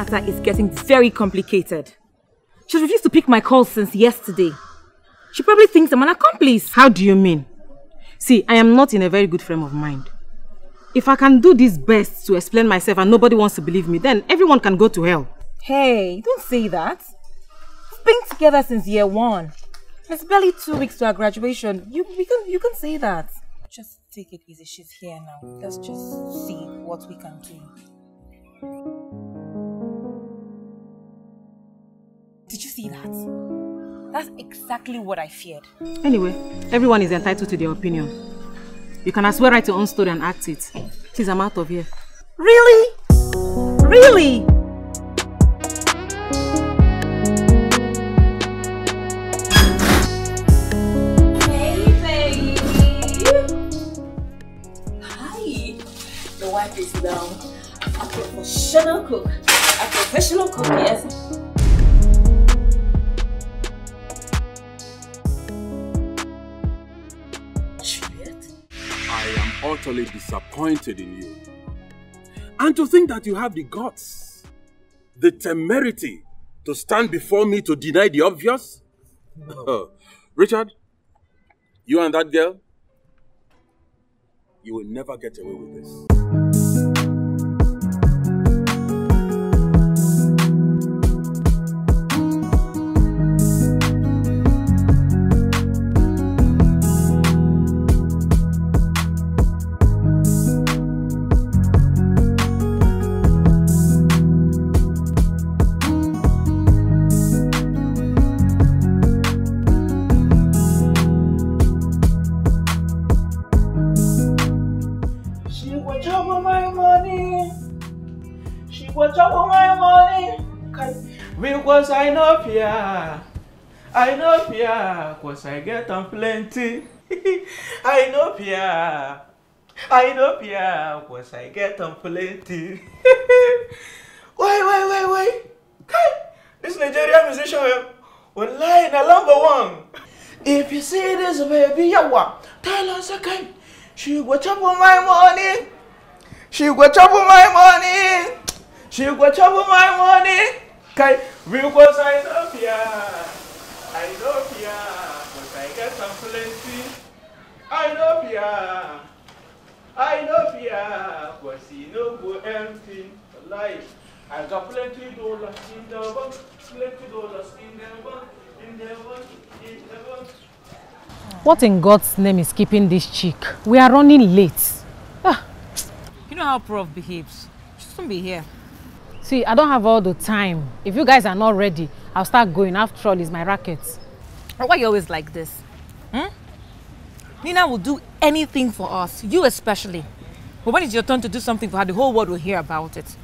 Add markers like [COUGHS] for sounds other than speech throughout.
matter is getting very complicated. She's refused to pick my calls since yesterday. She probably thinks I'm an accomplice. How do you mean? See, I am not in a very good frame of mind. If I can do this best to explain myself and nobody wants to believe me, then everyone can go to hell. Hey, don't say that. We've been together since year one. It's barely two weeks to our graduation. You, we can, you can say that. Just take it easy. She's here now. Let's just see what we can do. Did you see that? That's exactly what I feared. Anyway, everyone is entitled to their opinion. You can as well write your own story and act it. Please, I'm out of here. Really? Really? Hey baby. Hi. The wife is down. A professional cook. A professional cook, yes. Utterly disappointed in you. And to think that you have the guts, the temerity to stand before me to deny the obvious? [LAUGHS] Richard, you and that girl, you will never get away with this. I know fear. Cause I get them plenty. [LAUGHS] I know fear. I know fear. Cause I get them plenty. wait, wait, wait, wait. Kai, this Nigerian musician, eh, wallahi na number one. If you see this baby, yawa, tell us again. She go chop my money. She go chop my money. She go chop my money. Kai, because I know fear. I know fear. But I get some plenty. I know fear. I know fear. But see no go empty. Life. I got plenty dollars in the bank. Plenty dollars in the bank. In the bank. In the bank. What in God's name is keeping this chick? We are running late. Ah, You know how Prof behaves. She shouldn't be here. see, I don't have all the time. If you guys are not ready, I'll start going. After all, it's my racket. Why are you always like this? Hmm? Nina will do anything for us, you especially. But when it's your turn to do something for her, the whole world will hear about it.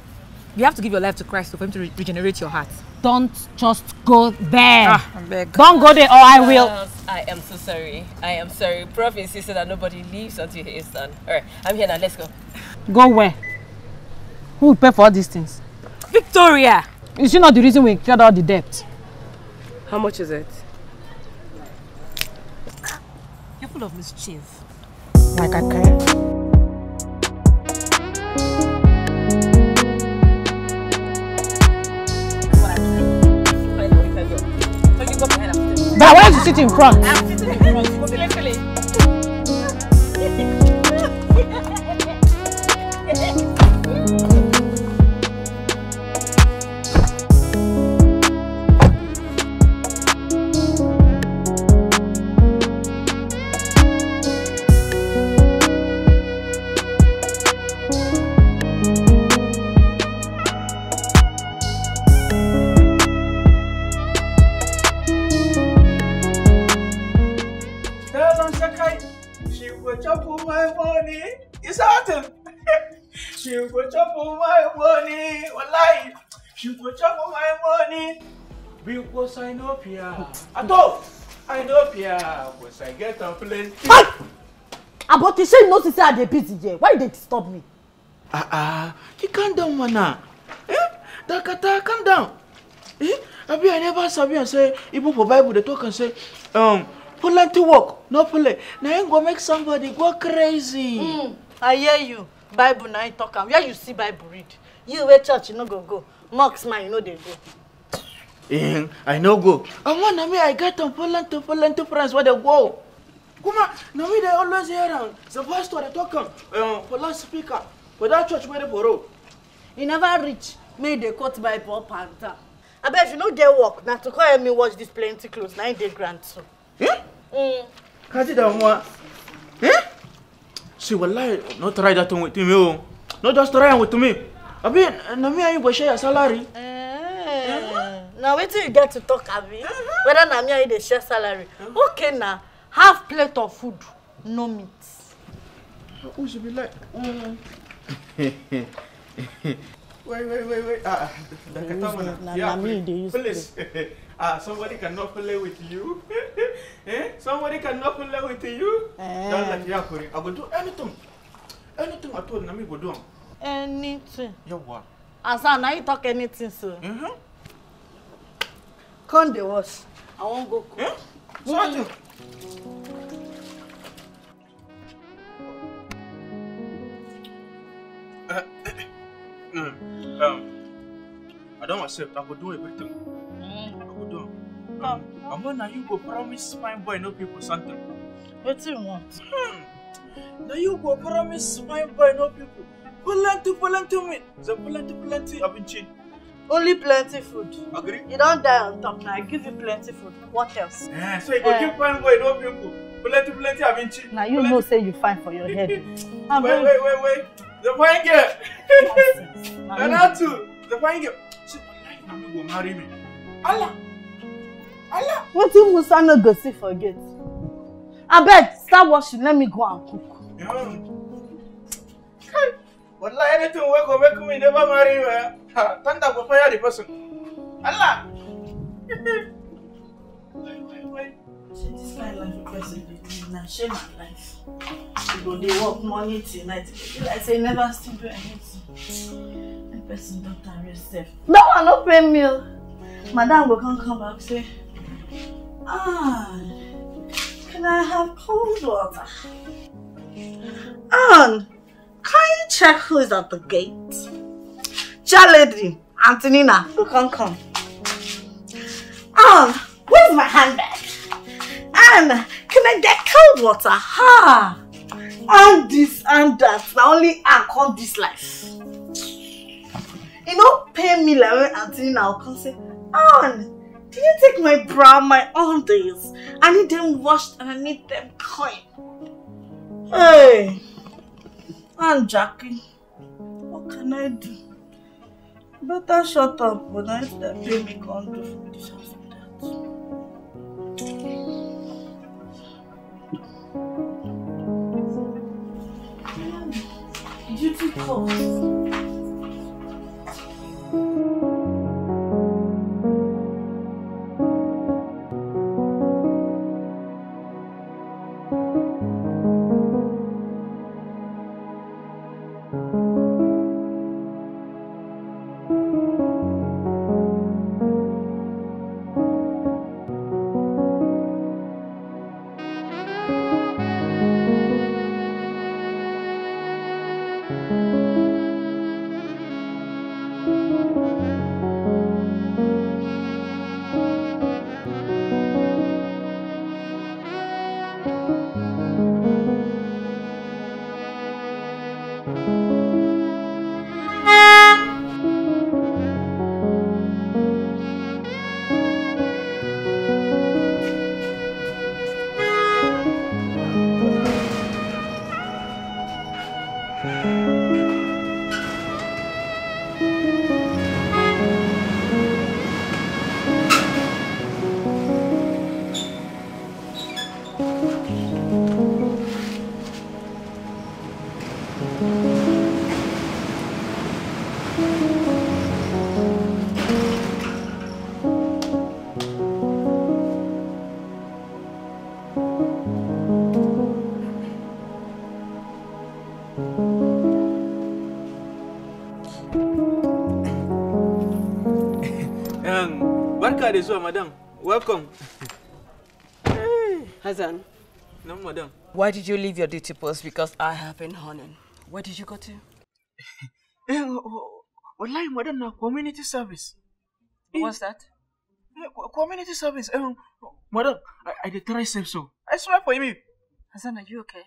You have to give your life to Christ for him to re- regenerate your heart. Don't just go there. Ah, I beg. Don't go there or I will. Uh, I am so sorry. I am sorry. Prof insisted that nobody leaves until he is done. Alright, I'm here now. Let's go. Go where? Who will pay for all these things? Victoria! Is she not the reason we incurred all the debt? How much is it? You're full of mischief. Like I care. But why are you sit in front? Tell She will chop all my money. Because I know fear. At all, I know fear. Because I get a plenty. Aboti shey you know say I dey busy here. Why you dey disturb me? Ah ah, you calm down, mana. Eh? Dakata, calm down. Eh? Abi I never sabi am say even for Bible dey talk am say um plenty work no play na im go make somebody go crazy. Mm, I hear you. bible na him talk am where you see bible read you wey church you no go go mosque man you no dey go. Eh, I no go. And one of me, I get some plenty, plenty friends where they go. Kuma, now me they always hear am. The pastor they talk am. Um, for last speaker, for that church where they for road. e never reach make you dey cut bible up and down abeg if you no get work na to come help me wash dis plenty clothes na him dey grand too. Eh? Mm. Kaji da mwa. Eh? See, wallahi, not try that one with me, oh. Not just try am with me. I mean, na me and you go share your salary. Eh, na wetin you get to talk abi whether na me and you dey share salary okay na half plate of food no meat. Who should be like? [LAUGHS] wait, wait, wait, wait. Ah, the na- Yeah, na me please. they use Please. [LAUGHS] ah, somebody cannot play with you. [LAUGHS] eh? Somebody cannot play with you. Eh. Don't let happen. I go do anything. Anything at all, na me go do am. Anything Yawa. asa na you talk anything so Mhm. come dey wash i wan go cook. Eh? Uh, mm, um, I don't accept. I will do everything. I will do. Um, and when are you go promise fine boy no people something? wetin you want. Hmm. Now you go promise fine boy no people. Plenty, plenty meat. The plenty, plenty abinci. only plenty food Agree? you don die on top na i give you plenty food what else. Yeah, so you go Eh. give fine boy no people. Plenty, plenty abinci. na you Plenty- know say you fine for your head. I'm [LAUGHS] Wait, wait, wait, wait. The fine girl. Na [LAUGHS] And you- that too. The fine girl. See, wallahi, na me go marry me. Allah. Allah. wetin musa no go see for gate abeg start washing let me go and cook. Yeah. Wallahi, anything wey go make me never marry eh? Ha, thunder go fire the person. Allah. wait, this kind life wey person na shame and life. You go dey work morning till night. Be like say never still do anything. The person don tire sef. That one no pay me o. Madam go come come back say, ah, can I have cold water? And can you check who is at the gate? Chair lady, Antonina, Nina, go come. And where's my handbag? And can I get cold water? Ha! And this and that. Now only I come this life. You know, pay me like when Auntie now come say, Ann, did you take my bra, my undies? I need them washed and I need them clean. Hey, Aunt Jackie, what can I do? Better shut up, but I to pay me come do for this and for that. Duty calls. Barka da zuwa, madam. Welcome. Hassan, No, madam. why did you leave your duty post? Because I have been honing. Where did you go to? [LAUGHS] Eh, Wallahi, madam, na community service. What's that? Eh, Community service. Um, madam, I, I did try save so. I swear for me. Hassan, are you okay?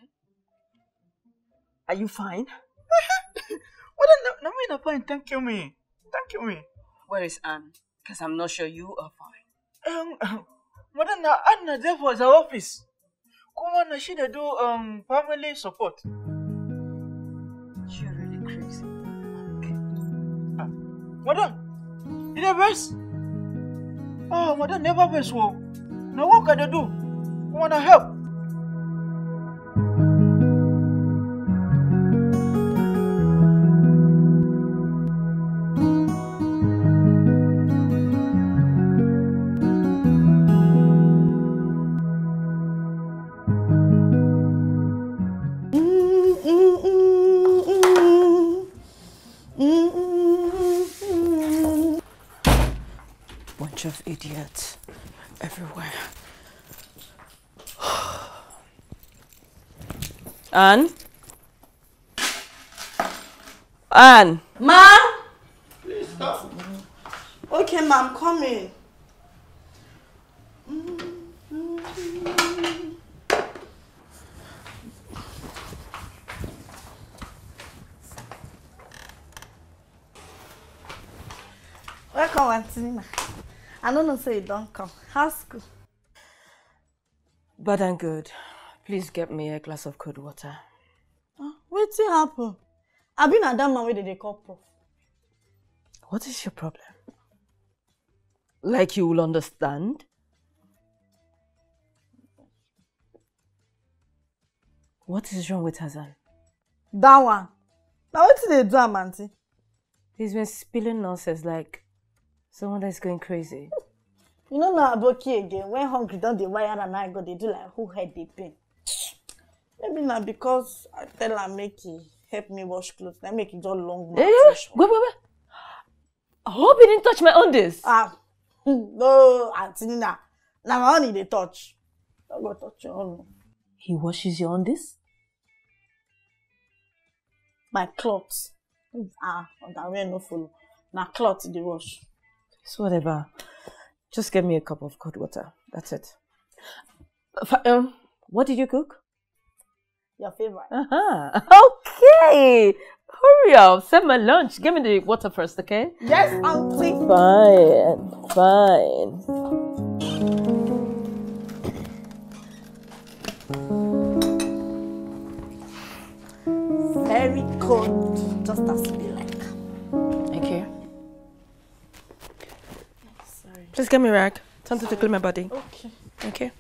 Are you fine? [LAUGHS] Madam, na, na me na fine. Thank you, me. Thank you, me. Where is Anne? Because I'm not sure you are fine. Um, [LAUGHS] madam, na Anna there for the office. Kuma na she dey do um family support. You're really crazy. Madam, you dey vex? Oh, madam never vex o. Na work I dey do. Wanna help? Of idiots everywhere. [SIGHS] Anne? Anne! Ma? Okay, ma, I'm coming. Welcome, Auntie Nina. I don't know say you don't come. How's school? Bad and good. Please get me a glass of cold water. Ah, wetin happen? I been at that man dey dey call prof. What is your problem? Like you will understand? What is wrong with Hassan? That one. Na wetin dey do am, aunty? He's been spilling nonsense like someone that's going crazy. You know na aboki again when hungry don dey wire and I go dey do like who head dey pain. Maybe na because I tell am make he help me wash clothes, na make he just long Eh, mouth wait, wait, wait. I hope you didn't touch my undies. Ah, [LAUGHS] no, aunty Nina, na my he dey touch. No go touch your own. He washes your undies? My cloth. Ah, underwear no follow. Na cloth he dey wash. So whatever. Just get me a cup of cold water. That's it. Um, what did you cook? Your favorite. Uh-huh. [LAUGHS] Okay. Hurry up. Send my lunch. Give me the water first, okay? Yes, aunty. Fine. Fine. Very cold, just as e like. Please get me a rag. Something to clean my body. Okay. Thank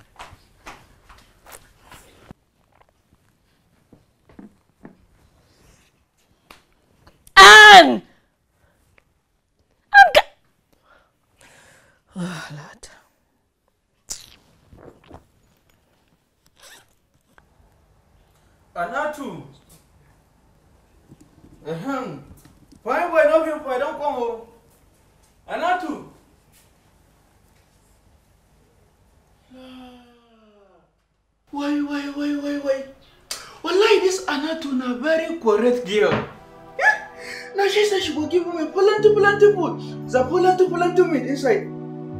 inside.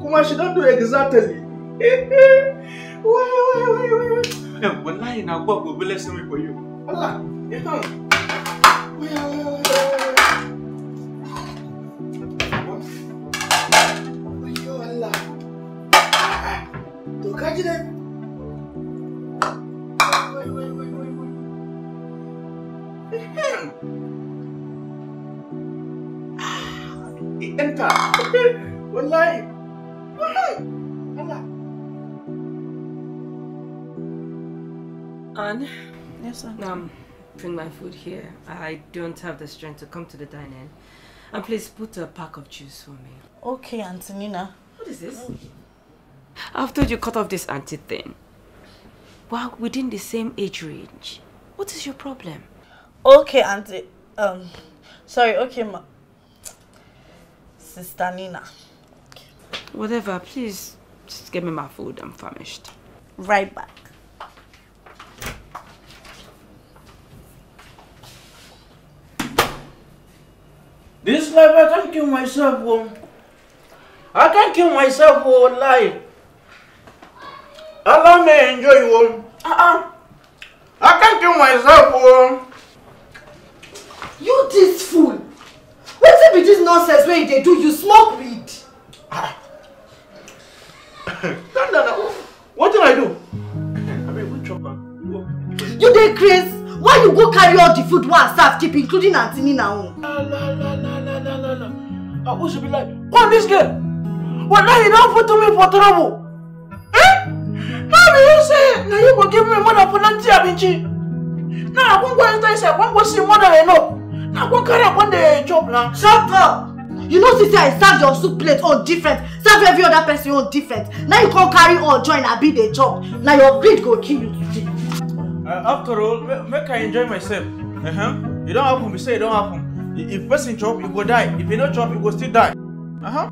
Kuma she don't do exactly. [LAUGHS] why, why, why, why, why? Eh, Wallahi, na God will bless me for you. Allah. Yeah. Bring my food here. I don't have the strength to come to the dining. And please put a pack of juice for me. Okay, Aunty Nina. What is this? I've told you cut off this anti thing. Wow, within the same age range. What is your problem? Okay, Auntie. Um, sorry. Okay, ma. Sister Nina. Whatever, please just give me my food. I'm famished. Right back. This life I can't kill myself, oh. I can't kill myself, oh, life. Allow me to enjoy, oh. Uh-uh. I can't kill myself, oh. You this fool! Wetin be this nonsense wey you dey do? You smoke weed? [COUGHS] Calm down now. What did I do? I mean, we chop am. You dey craze? Why you go carry all the food wey I serve keep including aunty Nina own? La la la I wish you be like, oh, this girl. Well, now you don't put me for trouble. Eh? Now you say, now you go give me more than plenty abinchi. Now I won't go enter inside, I won't go see more than enough. Now I won't carry up on the chop now. Shut up! You know say I serve your soup plate on different, serve every other person on different. Now you come carry all join abi dey chop. Na your greed go kill you today. Uh, after all, ma- make I enjoy myself. Uh-huh. It don't happen, we say it don't happen. I- If person chop, you go die. If you don't chop, you go still die. Uh-huh.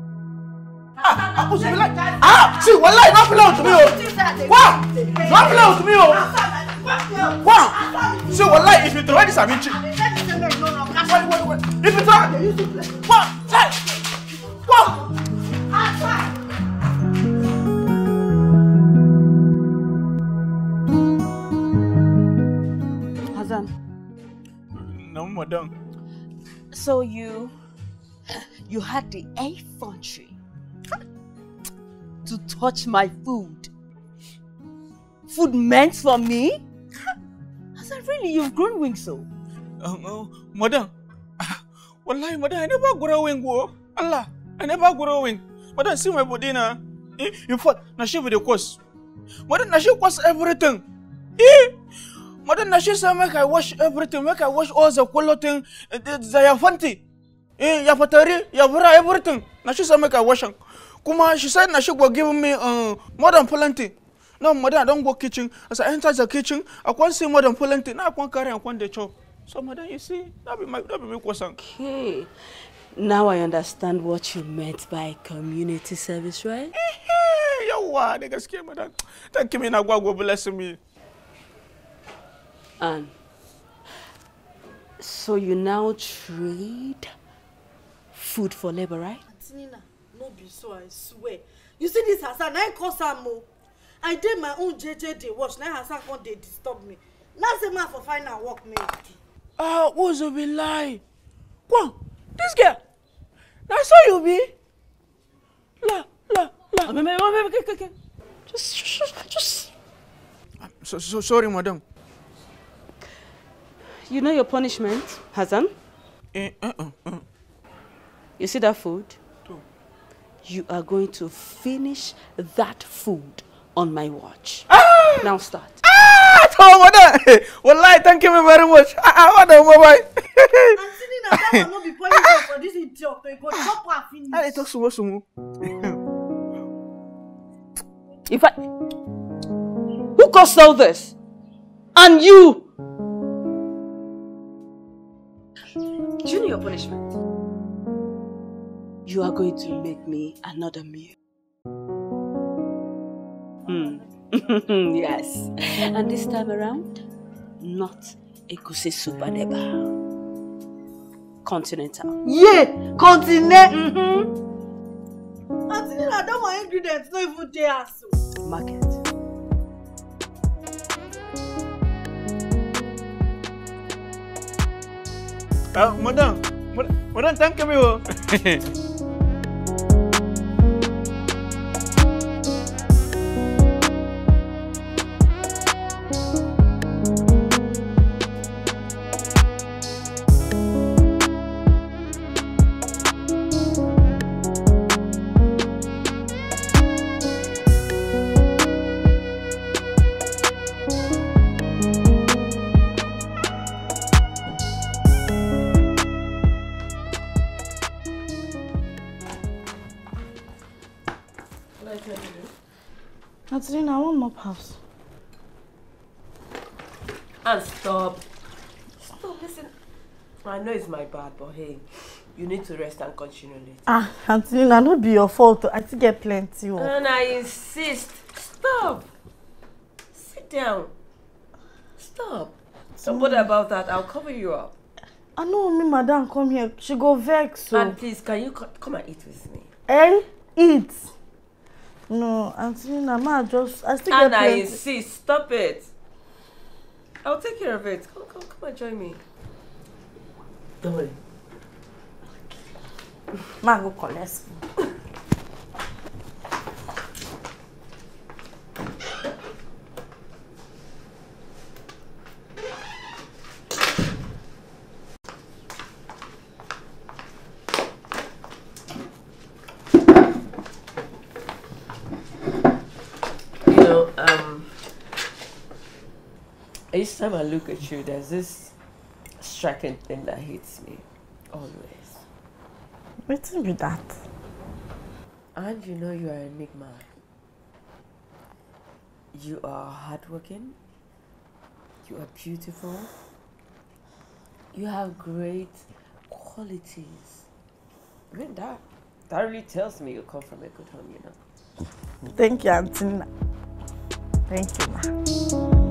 Ah, I was be like, ah, see, wallahi, don't play with me, oh. Wow, don't play with me, oh. Wow, see, wallahi, if you try this, I'm in cheap. Wait, wait, wait. If you try, wow, say, wow. Hassan, No, madam. So you you had the effrontery to touch my food. Food meant for me? Hassan, really, you've grown wings so. Um, uh, madam, ah, wallahi, I never grow wing, oh. Allah, I never grow wing. Madam, see my body now. Eh, in fact, na she with the cost. Madam, na she cost everything. Eh, madam, na she say make I wash everything, make I wash all the clothing, eh, the, the ya fanti. Eh, ya fatari, ya bra, everything. Na she say make I wash am. Kuma, she said na she go give me uh, more than plenty. No, madam, I don't go kitchen. As I enter the kitchen, I can't see more than plenty. Now I can't carry, I can't chop. So, madam, you see, that be my, that be my question. Okay. Now I understand what you meant by community service, right? Yawa, da gaske, madam. Thank you, me go bless me. And so you now trade food for labor, right? Nina, no be so I swear. You see this Hassan, him cause am o. I dey my own jeje dey watch, na him Hassan come dey disturb me. Now say ma for find am work make I do. Ah, what's a be lie? Go this girl. Na so you be? La, la, la. Just, just, just. So, so sorry, madam. You know your punishment, Hassan? Uh, uh, uh. You see that food? You are going to finish that food on my watch. Now start. Ah, oh, madam. [LAUGHS] Wallahi, thank you very much. Ah, ah, madam, bye-bye. Aunty Nina, that one [LAUGHS] no be punishment for this idiot. You go chop am finish. Ah, they talk sumo sumo. If I. Who caused all this? And you! Do you know your punishment? You are going to make me another meal. Hmm. [LAUGHS] yes. And this time around, not egusi soup adeba. Continental. Yeah, continue. Mm-hmm. Aunty Nina, that one ingredient no even dey house. Market. Ah, madam. Madam, madam, thank you. Bad, but hey, you need to rest and continue later. Ah, Aunty Nina, no be your fault. I still get plenty work. And I insist. Stop. Sit down. Stop. Don't bother about that. I'll cover you up. I know me madam come here. She go vex so. And please, can you co- come and eat with me? Eh? Eat. No, Auntie Nina, ma just I still And get I plenty. insist, stop it. I'll take care of it. Come, come, come and join me. Don't worry. Ma go collect spoon. You know, um, each time I look at you, there's this striking thing that hits me. Always. Wetin be that? And you know you are an enigma. You are hardworking. You are beautiful. You have great qualities. I mean that that really tells me you come from a good home, you know. Thank you, Auntie Thank you, ma.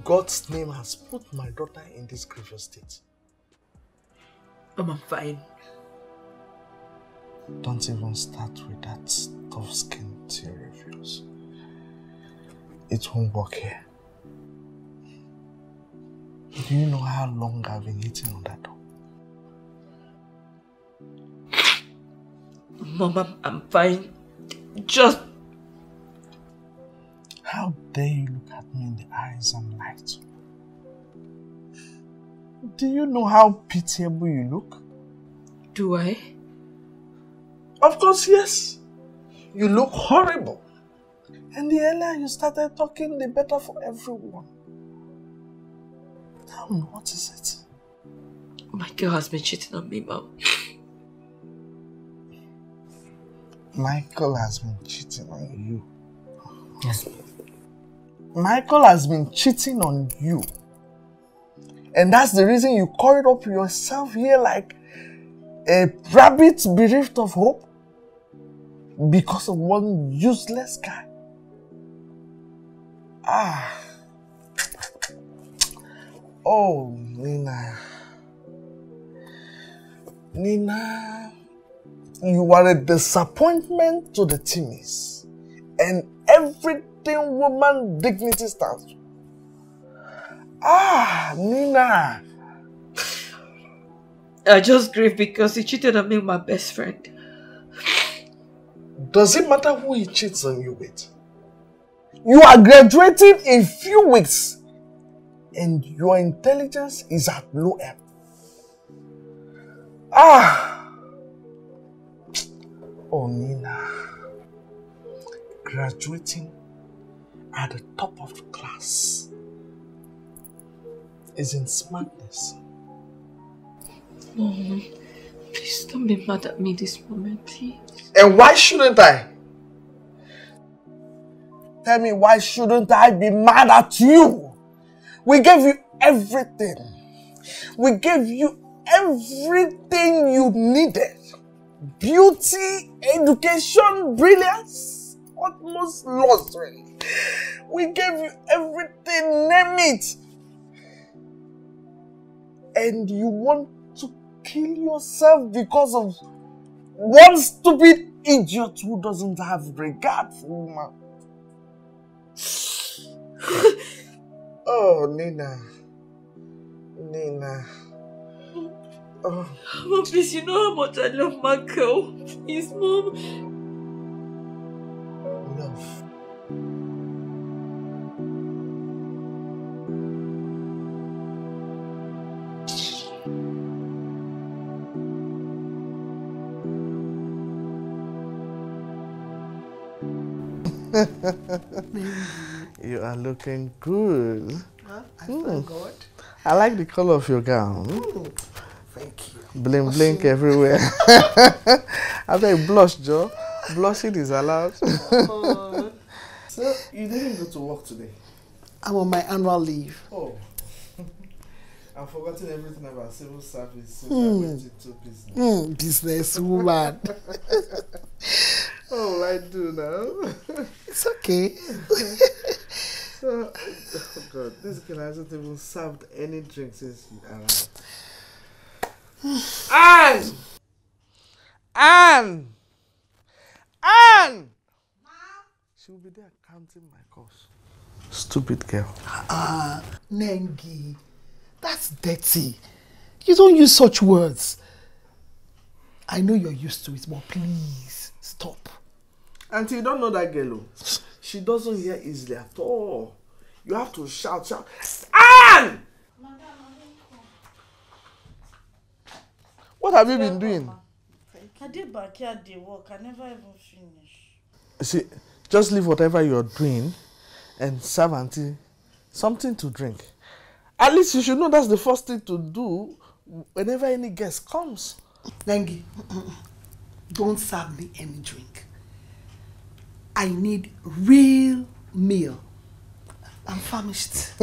In God's name has put my daughter in this grievous state? I'm fine. Don't even start with that tough skin theory of yours. It won't work here. Do you know how long I've been hitting on that door? Mom, I'm, I'm fine. Just How dare you look at me in the eyes and lie to me? Do you know how pitiable you look? do I? Of course, yes. You look horrible. And the earlier you started talking, the better for everyone. Tell me, what is it? Michael has been cheating on me, Mom. Michael has been cheating on you. Yes. Michael has been cheating on you. And that's the reason you coiled up yourself here like a rabbit bereft of hope? Because of one useless guy? Ah. Oh, Nina. Nina, you are a disappointment to the Timmies. And everything woman dignity stands. Ah, Nina. I just grieve because he cheated on me with my best friend. Does it matter who he cheats on you with? You are graduating in few weeks and your intelligence is at low ebb. Ah! Oh, Nina. Graduating at the top of the class is in smartness. Mom, please don't be mad at me this moment, please. And why shouldn't I? Tell me, why shouldn't I be mad at you? We gave you everything. We gave you everything you needed. Beauty, education, brilliance, utmost luxury. We gave you everything, name it. And you want to kill yourself because of one stupid idiot who doesn't have regard for woman. [LAUGHS] oh, Nina. Nina. Oh. Mom, please, you know how much I love my girl. Please, Mom. Love. [LAUGHS] you are looking good. Well, I thank mm. God. I like the color of your gown. Mm. Thank you. Blink, blink everywhere. [LAUGHS] I beg blush, Joe. Blushing is allowed. Oh. so, you didn't go to work today? I'm on my annual leave. Oh. [LAUGHS] I've forgotten everything about civil service since mm. I hmm. went into business. Mm, business woman. What will I do now? It's okay. so, [LAUGHS] oh God, this girl hasn't even served any drink since you arrived. Anne! Anne! Anne! She will be there counting my cost. Stupid girl. Ah, uh, Nengi. That's dirty. You don't use such words. I know you're used to it, but please stop. Auntie, you don't know that girl. Oh. She doesn't hear easily at all. You have to shout, shout. Anne! What have you been doing? I did backyard day work. I never even finished. See, just leave whatever you're doing and serve auntie something to drink. At least you should know that's the first thing to do whenever any guest comes. Nengi, [CLEARS THROAT] don't serve me any drink. I need real meal. I'm famished. [LAUGHS]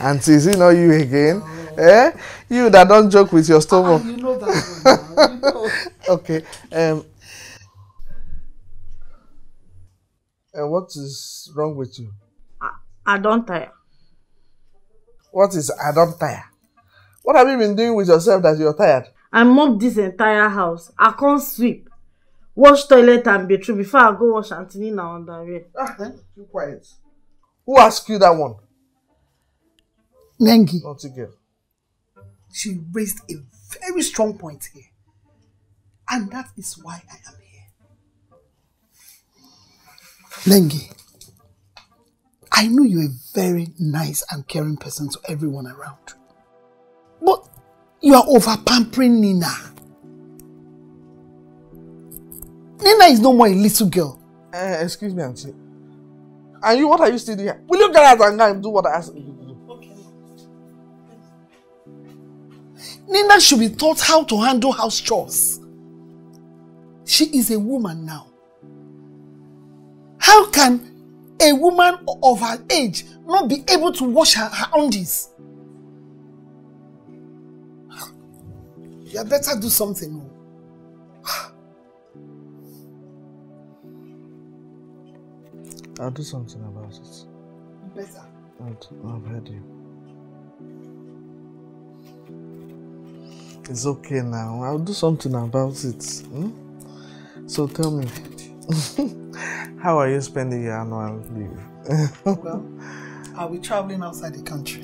and is it not you again? Oh. Eh? You that don't joke with your stomach. Ah, you know that one You [LAUGHS] know. okay. Um, uh, what is wrong with you? I, I don't tire. What is I don't tire? What have you been doing with yourself that you're tired? I mopped this entire house. I can't sweep. Wash toilet and bathroom before I go wash Auntie Nina underwear. Ah, eh? Keep quiet. Who asked you that one? Nengi. Naughty again. She raised a very strong point here. And that is why I am here. Nengi, I know you're a very nice and caring person to everyone around. But you are over pampering Nina. Nina is no more a little girl. Uh, excuse me, auntie. And you, what are you still doing here? Will you get out and go and do what I asked you to do? Okay. Nina should be taught how to handle house chores. She is a woman now. How can a woman of her age not be able to wash her, her undies? You better do something. I'll do something about it. Better. I'll, I've heard you. It's okay now. I'll do something about it. Hmm? So tell me, [LAUGHS] how are you spending your annual leave? [LAUGHS] well, I'll be traveling outside the country.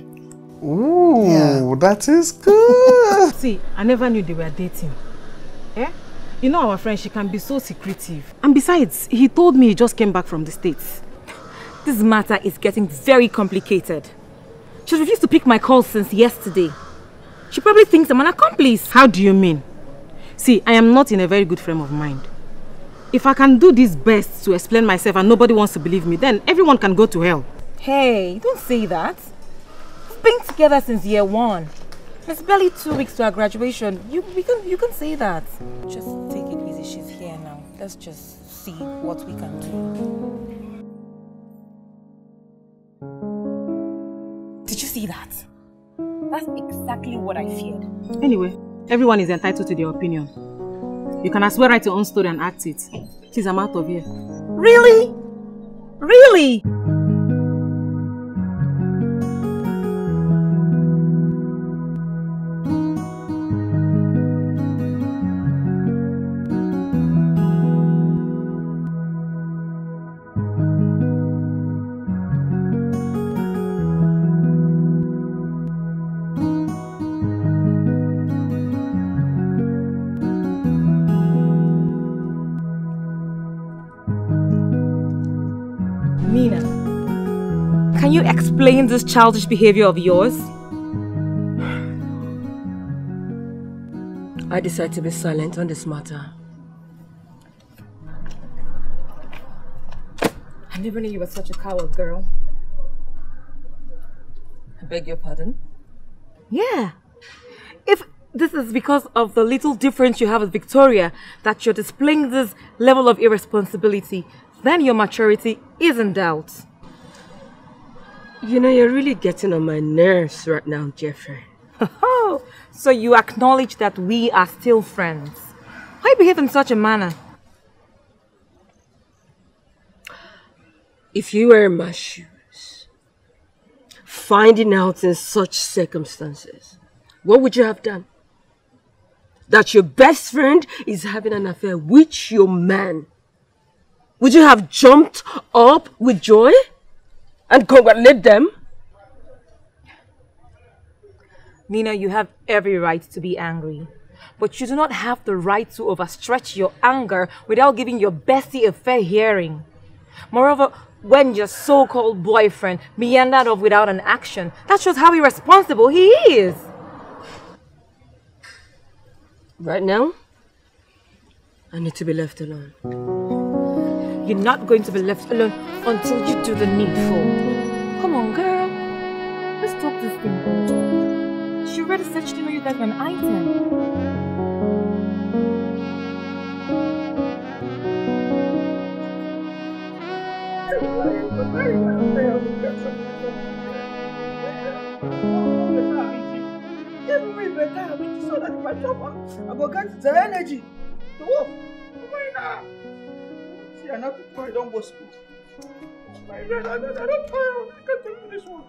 Ooh, yeah. that is good. [LAUGHS] See, I never knew they were dating. You know our friend, she can be so secretive. And besides, he told me he just came back from the States. This matter is getting very complicated. She's refused to pick my calls since yesterday. She probably thinks I'm an accomplice. How do you mean? See, I am not in a very good frame of mind. If I can do this best to explain myself and nobody wants to believe me, then everyone can go to hell. Hey, don't say that. We've been together since year one. It's barely two weeks to our graduation. You, we can, you can say that. Just take it easy. She's here now. Let's just see what we can do. Did you see that? That's exactly what I feared. Anyway, everyone is entitled to their opinion. You can as well write your own story and act it. Please, I'm out of here. Really? Really? This childish behavior of yours? I decide to be silent on this matter. I never knew you were such a coward, girl. I beg your pardon? Yeah. If this is because of the little difference you have with Victoria that you're displaying this level of irresponsibility, then your maturity is in doubt. You know, you're really getting on my nerves right now, Jeffrey. [LAUGHS] Oh, so you acknowledge that we are still friends. Why behave in such a manner? If you were in my shoes, finding out in such circumstances, what would you have done? That your best friend is having an affair with your man. Would you have jumped up with joy and congratulate them? Nina, you have every right to be angry. But you do not have the right to overstretch your anger without giving your bestie a fair hearing. Moreover, when your so-called boyfriend meandered off without an action, that shows how irresponsible he is. Right now, I need to be left alone. You're not going to be left alone until you do the needful. Come on, girl. Let's talk this thing. She already said she didn't know you guys were an item. Give me better habit so that if I chop am, I go get the energy to work. Why not? See, I not to try, don't go school. My God, I don't I don't tire. I can't take this one.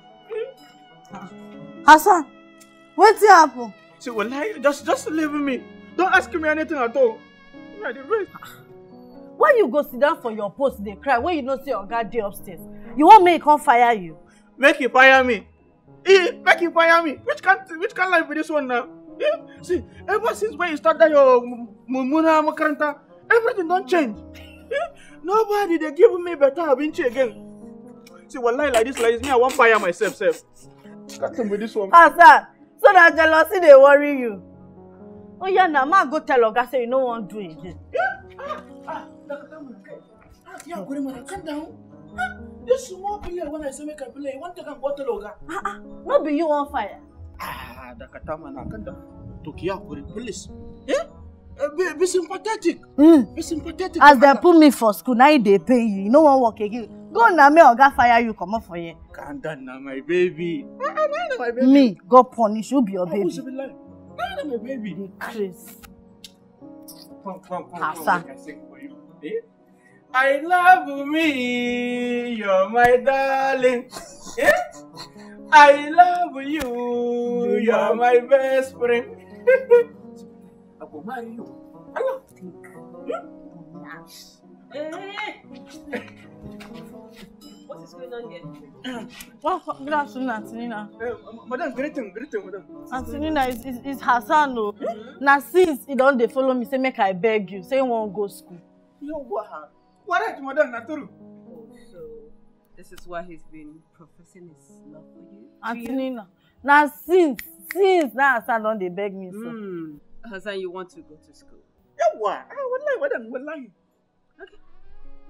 Hassan, wetin happen? See, wallahi, just just leave me. Don't ask me anything at all. Right, the rest. Why you go sit down for your post dey cry when you know say oga dey upstairs? You wan make he come fire you? Make you fire me. Eh, make you fire me. Which kind which kind life be this one now? Eh? See, ever since when you started your Mumuna Makaranta, everything don't change. Eh? Nobody they give me better abinchi again. See, wallahi like this, like this, me I want fire myself, self. Cut him with this one. Hassan, so that jealousy dey worry you. Oh yeah, na ma go tell oga say you no wan do it again. Ah, ah, yeah, Grandma, calm down. Ah, This small play when I say make I play, you want to come bottle oga. Ah ah, no be you wan fire. Ah, Dakatama na kanda. Tokia kuri, please. Eh? Eh, Be, be sympathetic. Mm. Be sympathetic. As dem put me for school, na im dey pay you. You no wan work again. Go na make oga fire you comot for here. Calm down now, my baby. Ah, ah, nah, nah, my baby. Me, go punish you be your Ah, baby. who's be like? Nah, nah, my baby. Dey craze. Come, come, come, Asa. come, make I sing for you. Eh? I love me, you're my darling. Eh? I love you, you're my best friend. [LAUGHS] I will marry you. Allah. What is going on here? Well, good afternoon, Aunty Nina. Eh, madam, greeting, greeting, madam. Aunty Nina, it's, it's, it's Hassan o. Na since he don dey follow me say make I beg you, say he wan go school. Yo, what? What right, madam, Naturu? So, this is why he's been professing his love for you? Aunty Nina, na since since na Hassan don dey beg me so. Hmm. Hassan, you want to go to school? Yo, what? Ah, wallahi, madam, wallahi.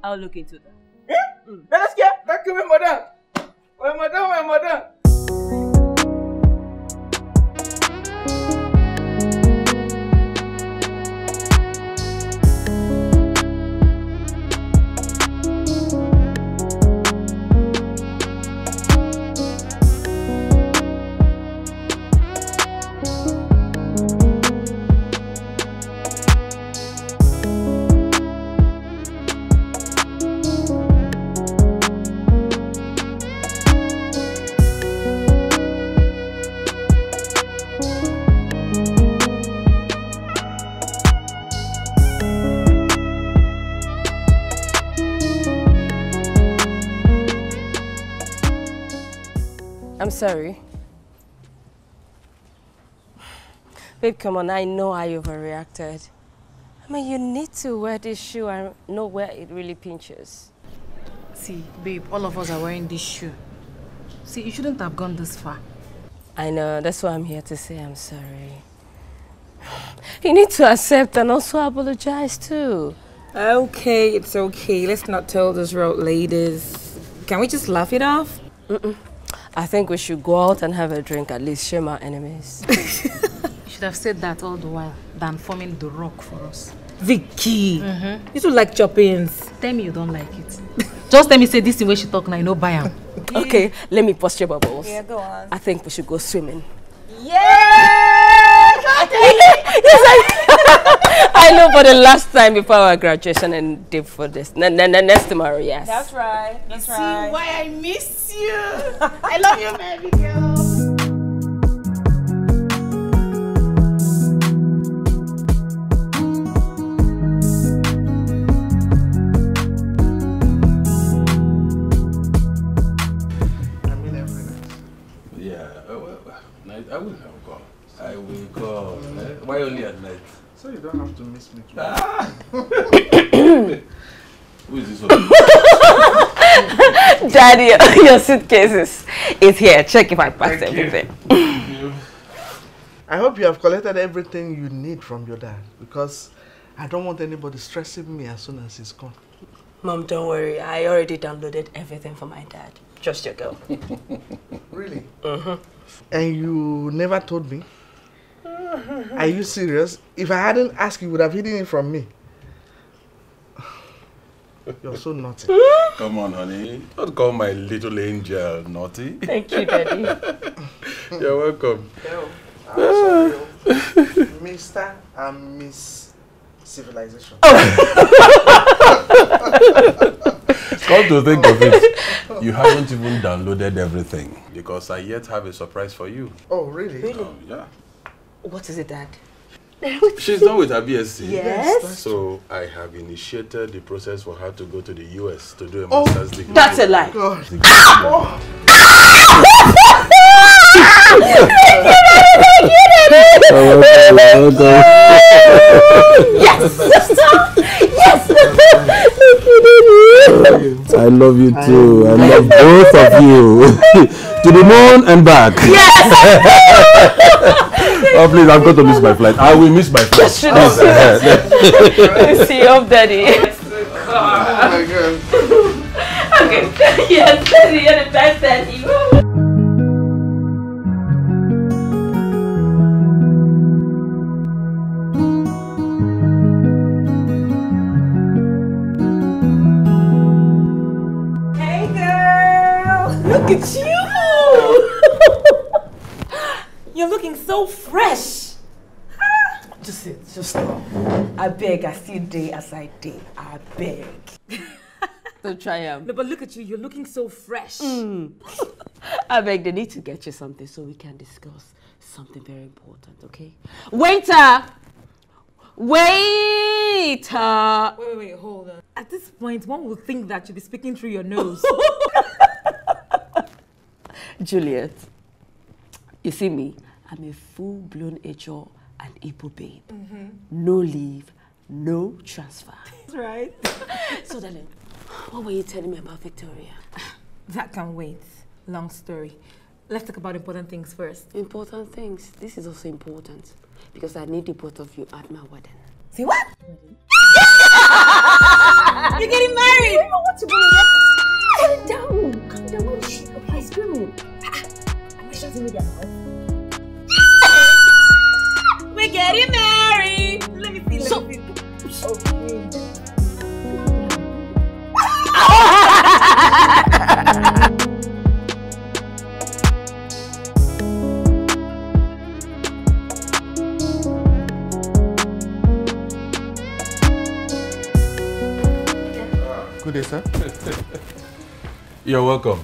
I'll look into that. Eh? Let us get back to my mother. My mother, my madam. Sorry. Babe, come on, I know I overreacted. I mean, you need to wear this shoe and know where it really pinches. See, babe, all of us are wearing this shoe. See, you shouldn't have gone this far. I know, that's why I'm here to say I'm sorry. [SIGHS] You need to accept and also apologize too. Okay, it's okay. Let's not tell those road ladies. Can we just laugh it off? Mm-mm. I think we should go out and have a drink, at least shame our enemies. [LAUGHS] You should have said that all the while than forming the rock for us. Vicky, Mm-hmm. you two like choppings. Tell me you don't like it. Just tell me say this thing where she talk now, you know buy am. [LAUGHS] okay, let me bust your bubbles. Yeah, go on. I think we should go swimming. Yeah! [LAUGHS] yes, I, [LAUGHS] I know for the last time before our graduation and day for this. N- n- n- next tomorrow, yes. That's right. That's right. See why I miss you. I love you, baby girl. Yeah, uh, well, well, I will have call. I will go. eh? Why only at night? So you don't have to miss me. Ah. [COUGHS] Who is this one? [LAUGHS] Daddy, [LAUGHS] your suitcases is here. Check if I passed Thank you. everything. I hope you have collected everything you need from your dad because I don't want anybody stressing me as soon as he's gone. Mom, don't worry. I already downloaded everything for my dad. Just your girl. [LAUGHS] Really? Mm-hmm. And you never told me? Are you serious? If I hadn't asked you, you would have hidden it from me. You're so naughty. Come on, honey. Don't call my little angel naughty. Thank you, Daddy. [LAUGHS] You're welcome. I'm sorry, oh. [LAUGHS] Mr. and Miss Civilization. [LAUGHS] Come to think of it, you haven't even downloaded everything because I yet have a surprise for you. Oh, really? Um, yeah. What is it, Dad? She's done with her BSc. Yes. So I have initiated the process for her to go to the US to do a Oh, master's degree. that's a lie. God. Oh. I love you too. I love both of you. [LAUGHS] to the moon and back. Yes! [LAUGHS] oh, please, I'm going to miss my flight. I will miss my flight. Should Please, uh, See you off, Daddy. Oh my God. okay. yes, Daddy, you're the best Daddy. Hey, girl. Look at you. You're looking so fresh. Ah. Just sit, just stop. I beg, I see day as I day. I beg. [LAUGHS] Don't try him. No, but look at you. You're looking so fresh. Mm. [LAUGHS] I beg, they need to get you something so we can discuss something very important, okay? Waiter! Waiter! Wait, wait, wait, hold on. At this point, one would think that you'd be speaking through your nose. [LAUGHS] Juliet, you see me, I'm a full-blown HR and Igbo babe. Mhm. No leave, no transfer. That's right. [LAUGHS] so, darling, what were you telling me about Victoria? [SIGHS] That can wait. Long story. Let's talk about important things first. Important things. This is also important because I need the both of you at my wedding. See what? [LAUGHS] You're getting married! I don't what to do. Calm down. Calm down. What is she? Why is screaming? I with your mouth? We're getting married! Let me see, let So- me see. Okay. Good day, sir. You're welcome.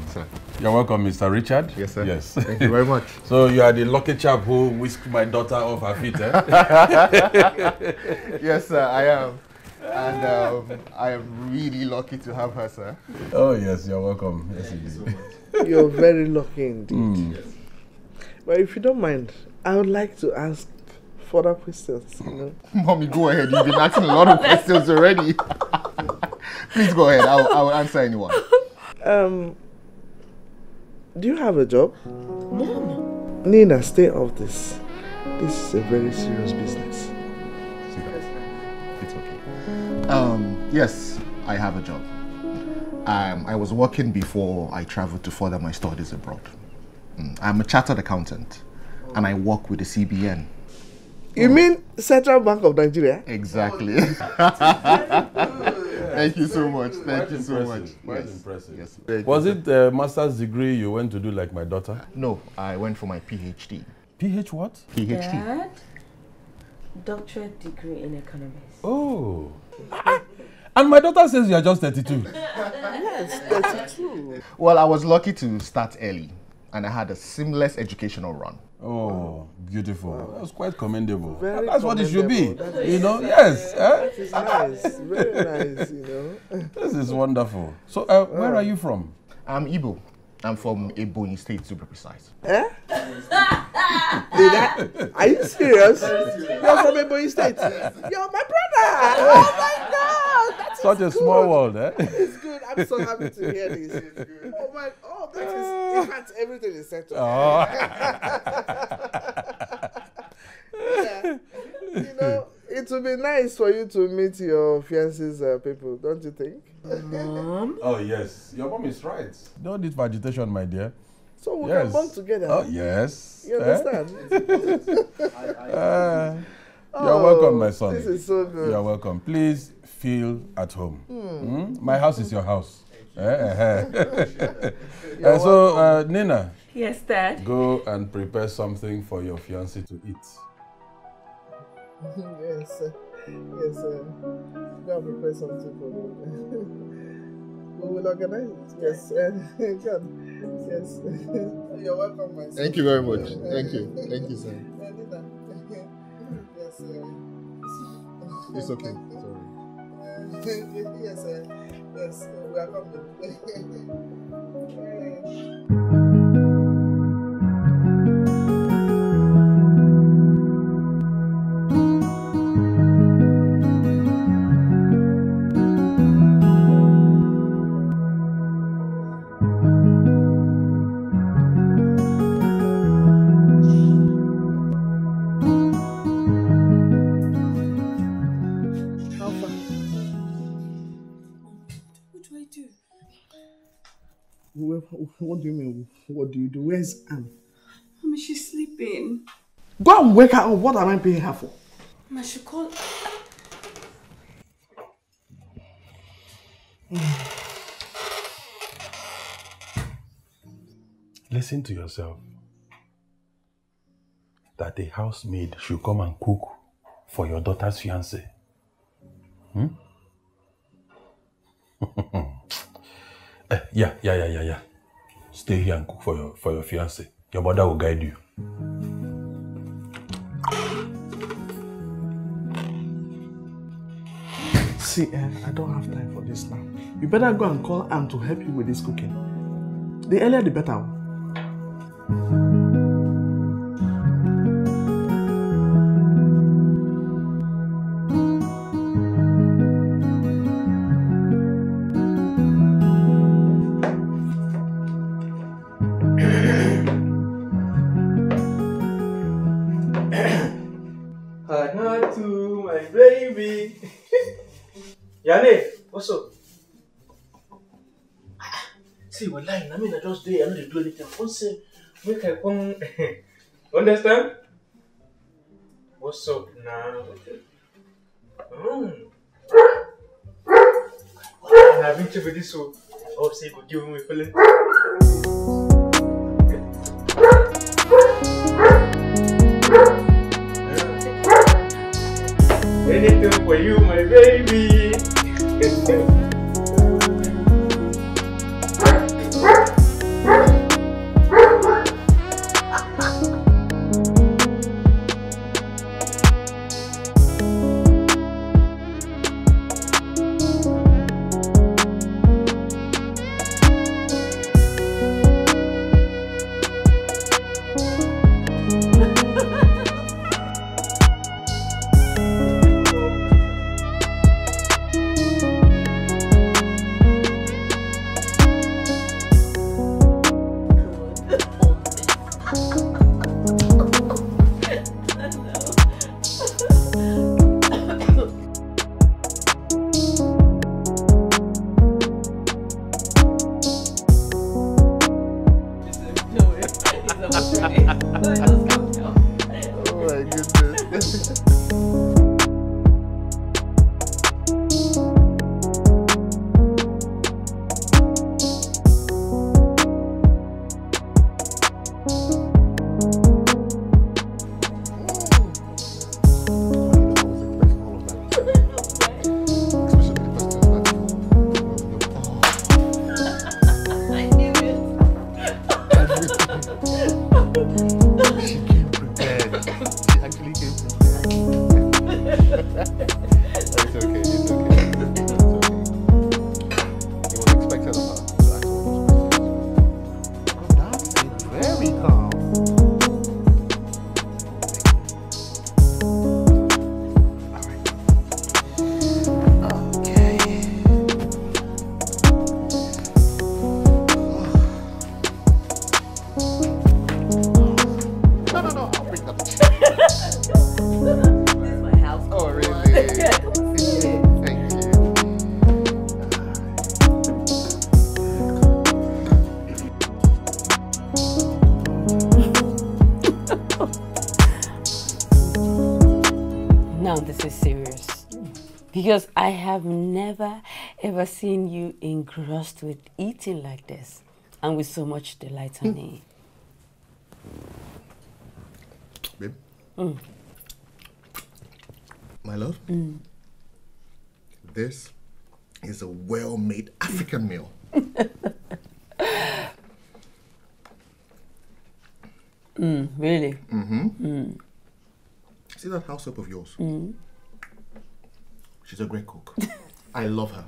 You're welcome, Mr. Richard. Yes, sir. Yes. Thank you very much. [LAUGHS] so you are the lucky chap who whisked my daughter off her feet, eh? [LAUGHS] yes, sir, I am. And um, I am really lucky to have her, sir. Oh, yes, you're welcome. Yes, indeed. [LAUGHS] You're very lucky indeed. Mm. But if you don't mind, I would like to ask further questions. You know? Mommy, go ahead. You've been asking a lot of questions already. Please go ahead. I'll, I'll answer anyone. Um, do you have a job? No. Nina, stay off this. This is a very serious business. It's okay. Um, yes, I have a job. Um, I was working before I traveled to further my studies abroad. Mm, I'm a chartered accountant and I work with the CBN. You mean Central Bank of Nigeria? Exactly. Thank you so much. Thank Quite you so much. Quite Yes. impressive. Yes. Thank Was you. it a master's degree you went to do like my daughter? No, I went for my PhD. PH what? PhD. Dad, doctorate degree in economics. Oh. Ah, And my daughter says you are just 32. [LAUGHS] Yes, 32. Well, I was lucky to start early and I had a seamless educational run. Oh, beautiful. That's quite commendable. Very That's what it should be. commendable. That You is- know, yes. eh? That is nice. Very nice, you know. [LAUGHS] This is wonderful. So, uh, where are you from? I'm Igbo. I'm from Ebonyi State, to be precise. Eh? Did I, are you serious? You're from Ebonyi State. You're my brother. Oh my God. That is Such a good. small world, eh? It's good. I'm so happy to hear this. Oh my. Oh, that is. In fact, everything is set settled. Oh. yeah. You know, it would be nice for you to meet your fiance's uh, people, don't you think? Mom? Oh, yes. Your mom is right. Don't need for agitation, my dear. So we yes. can bond together. Oh, yes. You Eh? understand? Uh, [LAUGHS] you're Oh, welcome, my son. this is so good. You're welcome. Please feel at home. Hmm. Hmm? My house is your house. Eh, eh, [LAUGHS] [LAUGHS] eh. Uh, so, uh, Nina, Yes, Dad. go and prepare something for your fiancé to eat. yes, yes. Uh, go and prepare something for me. [LAUGHS] we will organize it. Yes, [LAUGHS] uh, God. Yes. [LAUGHS] You're welcome, my son. Thank you very much. Thank you. Thank you, sir. Nina. yes. Uh, It's okay. Sorry. Yes, uh, yes. Uh, we are coming. Sleeping. Go and wake her up. What am I paying her for? Mama, she call. Listen to yourself. That a housemaid should come and cook for your daughter's fiancé. Hmm? [LAUGHS] Eh, yeah, yeah, yeah, yeah, yeah. Stay here and cook for your for your fiancé. Your mother will guide you. See, eh, I don't have time for this now. You better go and call Anne to help you with this cooking. The earlier the better. They do anything. Once say, make I come. [LAUGHS] Understand? What's up now? Mm. I've been to this so. Oh, say, go give me a feeling. Anything for you, my baby. [LAUGHS] Because I have never ever seen you engrossed with eating like this and with so much delight, honey. Hmm. Babe, Mm. my love, this is a well-made African meal. Mm, really? Mm-hmm. Mm. See that house help of yours? Mm. She's a great cook. I love her.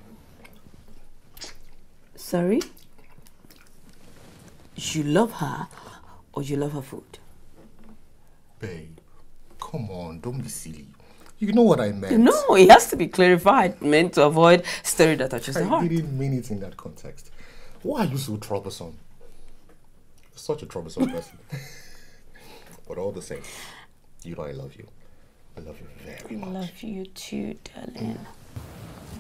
Sorry? You love her or you love her food? Babe, come on, don't be silly. You know what I meant. No, it has to be clarified, meant to avoid story that touches the I didn't mean it in that context. Why are you so troublesome? Such a troublesome [LAUGHS] person. [LAUGHS] but all the same, you know I love you. I love you very much. I love you too, darling. Mm.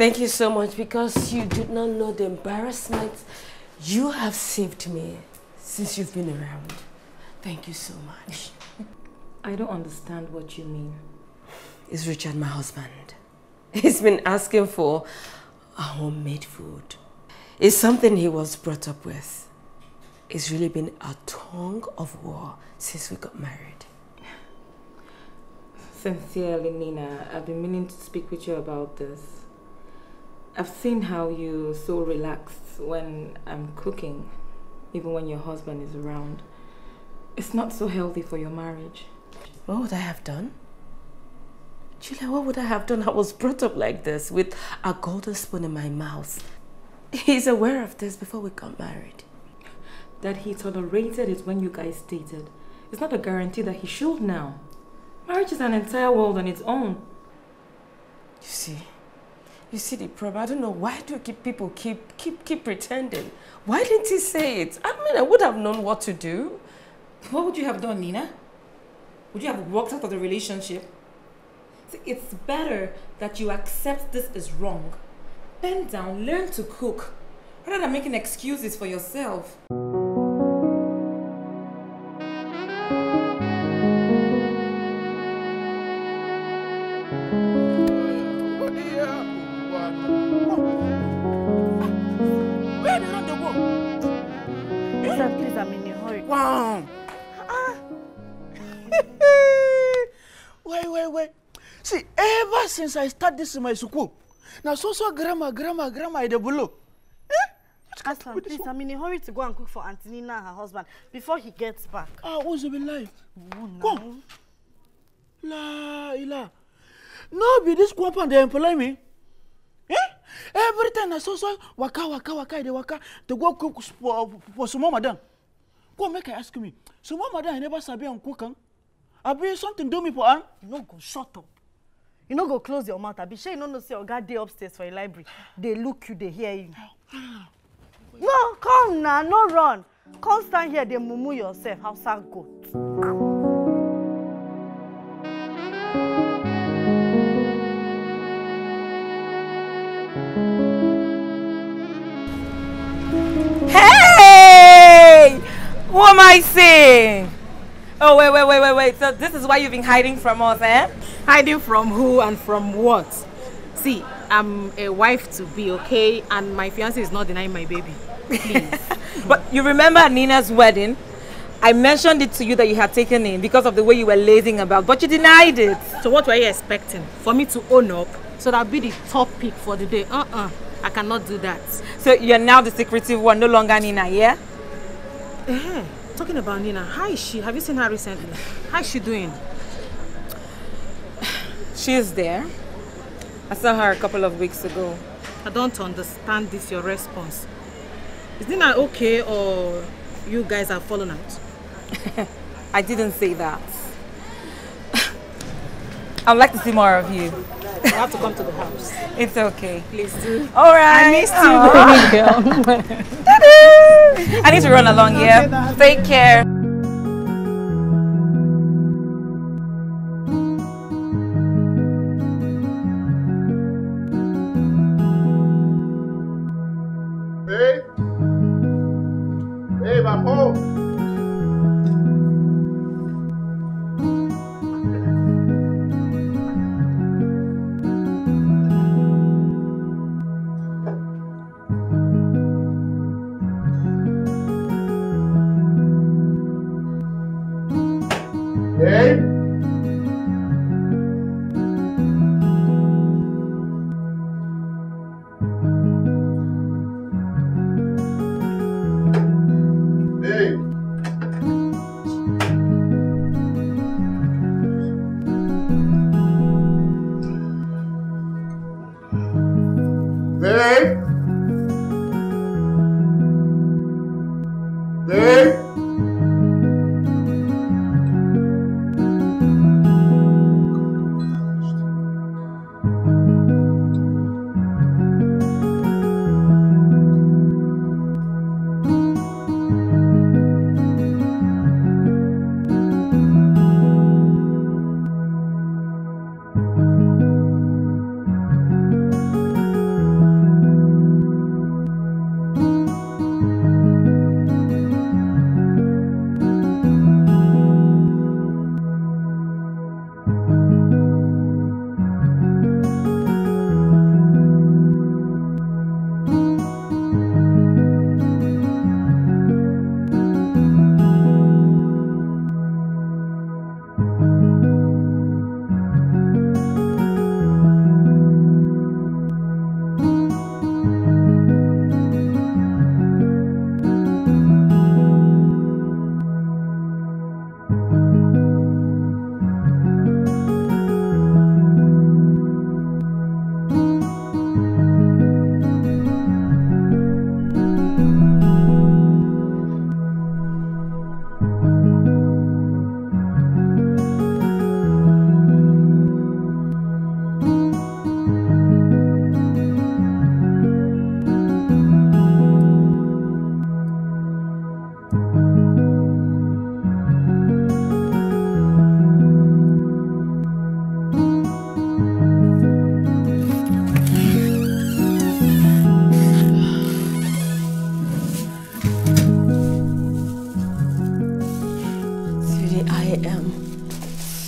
Thank you so much because you did not know the embarrassment you have saved me since you've been around. Thank you so much. [LAUGHS] I don't understand what you mean. It's Richard, my husband. He's been asking for a homemade food. It's something he was brought up with. It's really been a tongue of war since we got married. Sincerely, Nina, I've been meaning to speak with you about this. I've seen how you're so relaxed when I'm cooking, even when your husband is around. It's not so healthy for your marriage. What would I have done? Julia, what would I have done? I was brought up like this with a golden spoon in my mouth. He's aware of this before we got married. That he tolerated it when you guys dated. It's not a guarantee that he should now. Marriage is an entire world on its own. You see, you see the problem. I don't know why do keep people keep keep keep pretending. Why didn't he say it? I mean, I would have known what to do. What would you have done, Nina? Would you have walked out of the relationship? See, it's better that you accept this is wrong. Bend down, learn to cook, rather than making excuses for yourself. See, ever since I start this in my school, now so so grammar, grammar, grammar, the below. Aslan, please, I'm in a hurry to go and cook for Auntie Nina and her husband before he gets back. Ah, what's it been like? Go. La, ila. No, be this compound they employ me. Eh? Every time I saw so waka waka waka they waka to go cook for for some madam. Go make I ask me. Some madam I never sabi am cook. Abi something do me for? You no go shut up. You no go close your mouth. Abi sure you no know say Oga dey upstairs for a library. They look you, they hear you. No, come now, no run. Come stand here, dey mumu yourself, Hausa goat. Hey! Who am I seeing? Oh, wait, wait, wait, wait, wait. So this is why you've been hiding from us, eh? Hiding from who and from what? See, I'm a wife to be, okay? And my fiance is not denying my baby. [LAUGHS] Please. But you remember Nina's wedding? I mentioned it to you that you had taken in because of the way you were lazing about, but you denied it. so what were you expecting? For me to own up? So that I'll be the top pick for the day? Uh-uh. I cannot do that. So you're now the secretive one, no longer Nina, yeah? Eh, talking about Nina, how is she? Have you seen her recently? How is she doing? She's there. I saw her a couple of weeks ago. I don't understand this, your response. Is Nina okay or you guys have fallen out? [LAUGHS] I didn't say that. [LAUGHS] I'd like to see more of you. You have to come to the house. It's okay. Please do. All right. I missed you, baby [LAUGHS] girl. I need to run along here. Take care.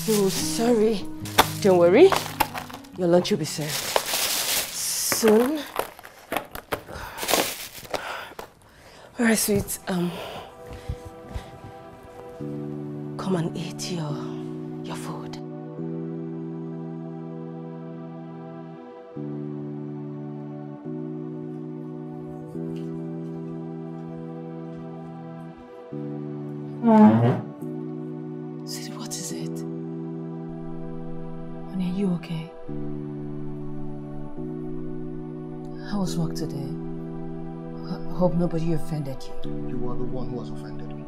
So sorry. Don't worry, your lunch will be served soon. All right, sweet. Um, come and eat your nobody offended you. You are the one who has offended me.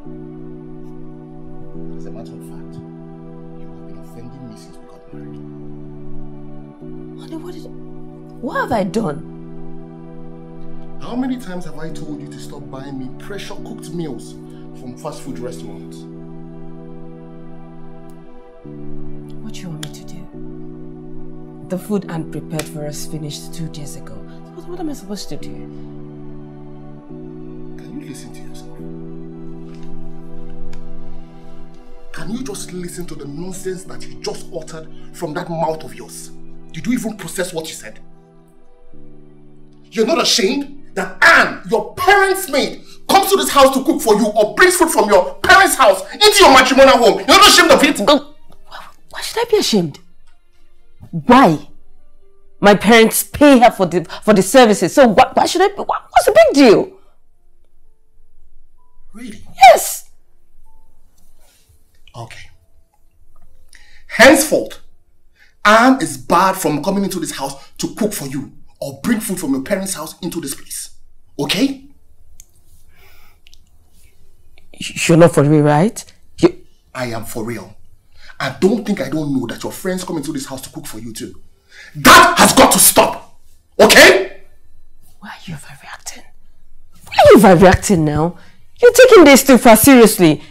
As a matter of fact, you have been offending me since we got married. Honey, what did... What have I done? How many times have I told you to stop buying me pressure cooked meals from fast food restaurants? What do you want me to do? The food Aunt prepared for us finished two days ago. What, what am I supposed to do? Listen to yourself? Can you just listen to the nonsense that you just uttered from that mouth of yours? Did you even process what you said? You're not ashamed that Anne, your parents' maid, comes to this house to cook for you or brings food from your parents' house into your matrimonial home. You're not ashamed of it? Oh, why should I be ashamed? Why? My parents pay her for the for the services, so why, why should I? What's the big deal? Really? Yes. Okay. Henceforth, Anne is barred from coming into this house to cook for you or bring food from your parents' house into this place. Okay? You're not for real, right? You... I am for real. I don't think I don't know that your friends come into this house to cook for you too. That has got to stop. Okay? Why are you overreacting? Why are you overreacting now? You're taking this too far seriously.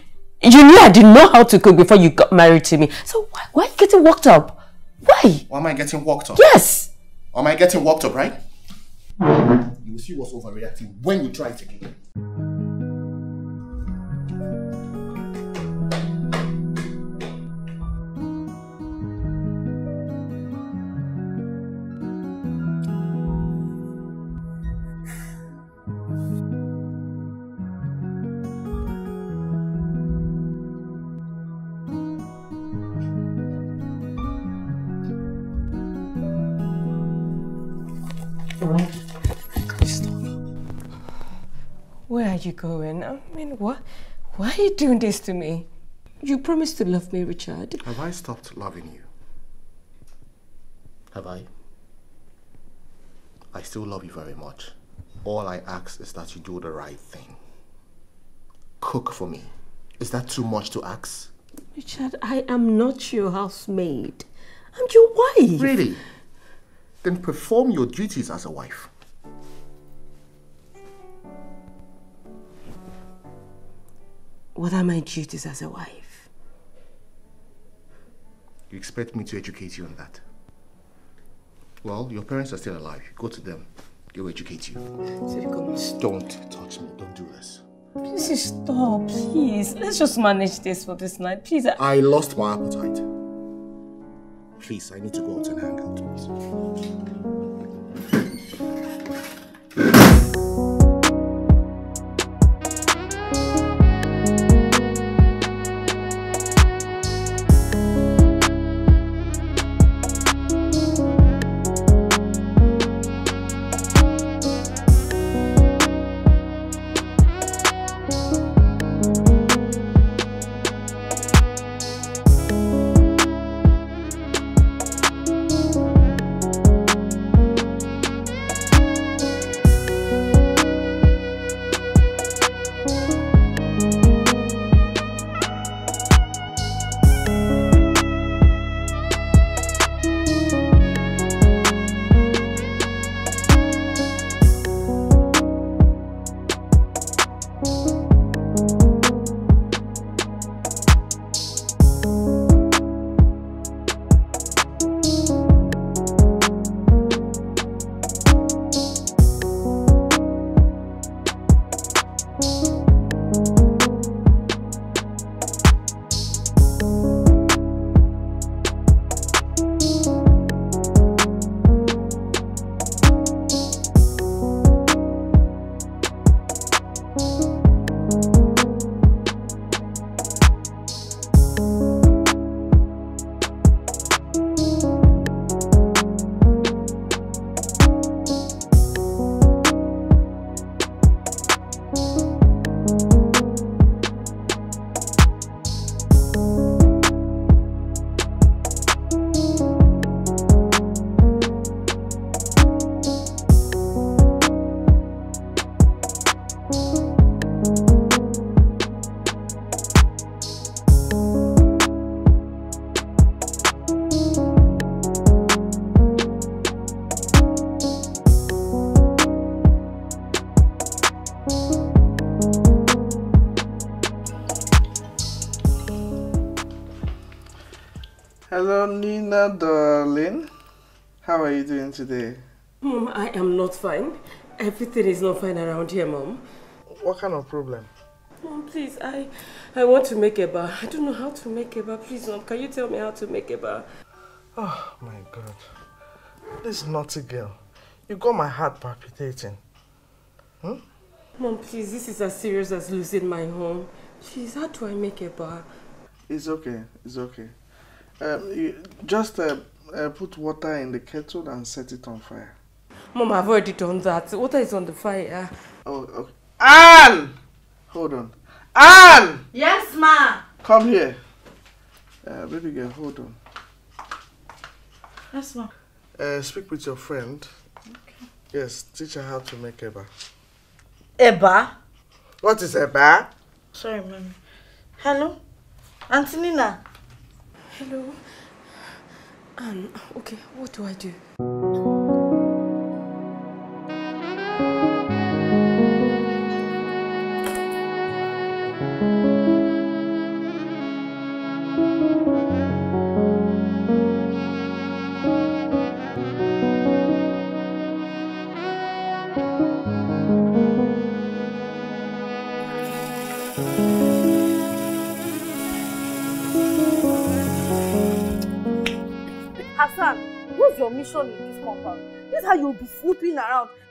You knew I didn't know how to cook before you got married to me. So why, why are you getting worked up? Why? Why am I getting worked up? Yes. Why am I getting worked up, right? You will see what's overreacting when you try it again. You going? I mean, what? Why are you doing this to me? You promised to love me, Richard. Have I stopped loving you? Have I? I still love you very much. All I ask is that you do the right thing. Cook for me. Is that too much to ask? Richard, I am not your housemaid. I'm your wife. Really? Then perform your duties as a wife. What are my duties as a wife? You expect me to educate you on that? Well, your parents are still alive. Go to them. They'll educate you. Don't touch me. Don't do this. Please stop, please. Let's just manage this for this night. Please. I... I lost my appetite. Please, I need to go out and hang out, please. Hello, darling. How are you doing today? Mom, I am not fine. Everything is not fine around here, Mom. What kind of problem? Mom, please, I I want to make eba. I don't know how to make eba. Please, Mom, can you tell me how to make eba? Oh my god. This naughty girl. You got my heart palpitating. Hmm? Mom, please, this is as serious as losing my home. Please, how do I make eba? It's okay. It's okay. Um, just uh, uh, put water in the kettle and set it on fire. Mom, I've already done that. Water is on the fire. Oh, okay. Anne! Hold on. Anne! Yes, ma. Come here. Uh, baby girl, hold on. Yes, ma. Uh, speak with your friend. Yes, teach her how to make eba. Eba? What is eba? Sorry, mommy. Hello? Auntie Nina? Hello. Anne, okay, what do I do?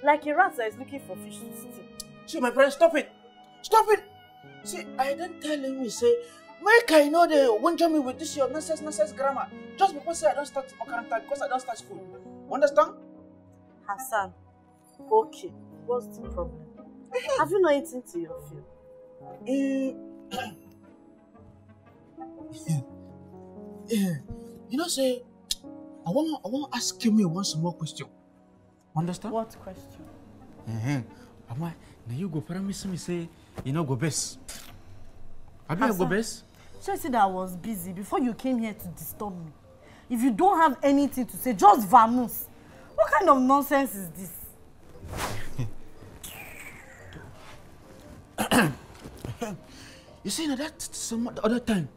Like a rat that is looking for fish to steal. See, my friend, stop it. Stop it. See, I don't tell him, say, make I know they won't join me with this your nonsense, nonsense grammar. Just because say I don't start my Makaranta, because I don't start school. Understand? Hassan, okay, what's the problem? [LAUGHS] Have you not eaten to your fill? [TSK] Eh, eh, you know, say, I want, I want to ask you me one small question. Understand? What question? Uh-huh. Ama, now you go promise me say, you know, go best. I mean, go best. Shall I say that I was busy before you came here to disturb me? If you don't have anything to say, just vamoose. What kind of nonsense is this? [COUGHS] You see, now that some the other time,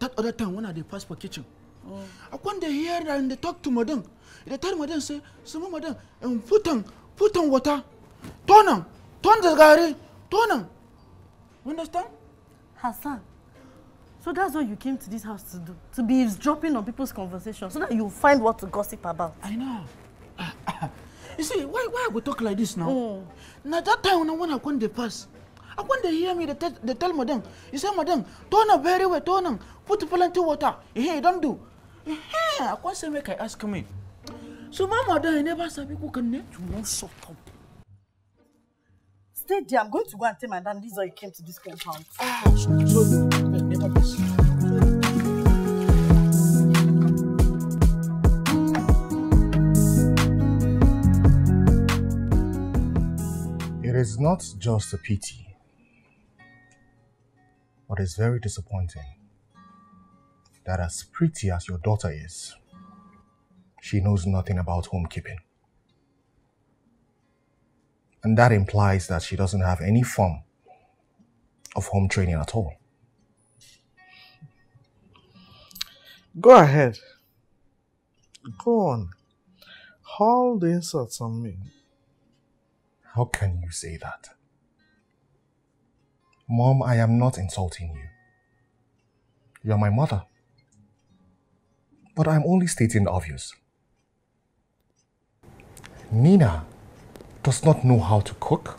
that other time when I dey pass for kitchen, I when they hear and they talk to madam, they tell madam say, some madam, and put on, put on water, turn on, turn the gari, turn on. Understand? Hassan, so that's what you came to this house to do? To be eavesdropping on people's conversation so that you'll find what to gossip about? I know. [LAUGHS] You see, why why I go talk like this now? Now that time I when I when they pass, I when they hear me, they tell, they tell madam, you say madam, turn very well, turn put plenty water. Hey, you don't do. Hey, I when say make I ask me. So my mother I never sabi cook and net. You won't shut up. Stay there. I'm going to go and tell my dad this is why you came to this compound. Ah, so, so, never miss. It is not just a pity, but it's very disappointing that as pretty as your daughter is, she knows nothing about homekeeping. And that implies that she doesn't have any form of home training at all. Go ahead. Go on. Haul the insults on me. How can you say that? Mom, I am not insulting you. You are my mother. But I'm only stating the obvious. Nina does not know how to cook.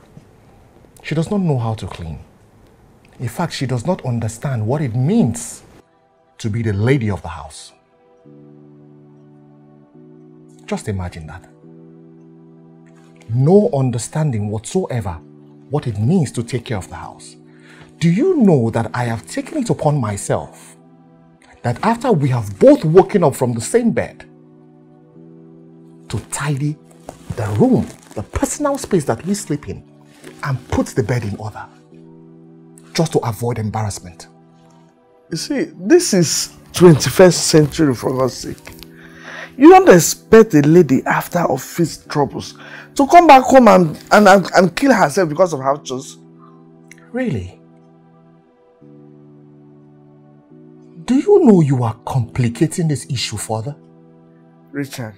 She does not know how to clean. In fact, she does not understand what it means to be the lady of the house. Just imagine that. No understanding whatsoever what it means to take care of the house. Do you know that I have taken it upon myself that after we have both woken up from the same bed to tidy the room, the personal space that we sleep in, and put the bed in order just to avoid embarrassment? You see, this is 21st century for God's sake. You don't expect a lady after office troubles to come back home and, and, and, and kill herself because of house chores. Really? Do you know you are complicating this issue further? Richard,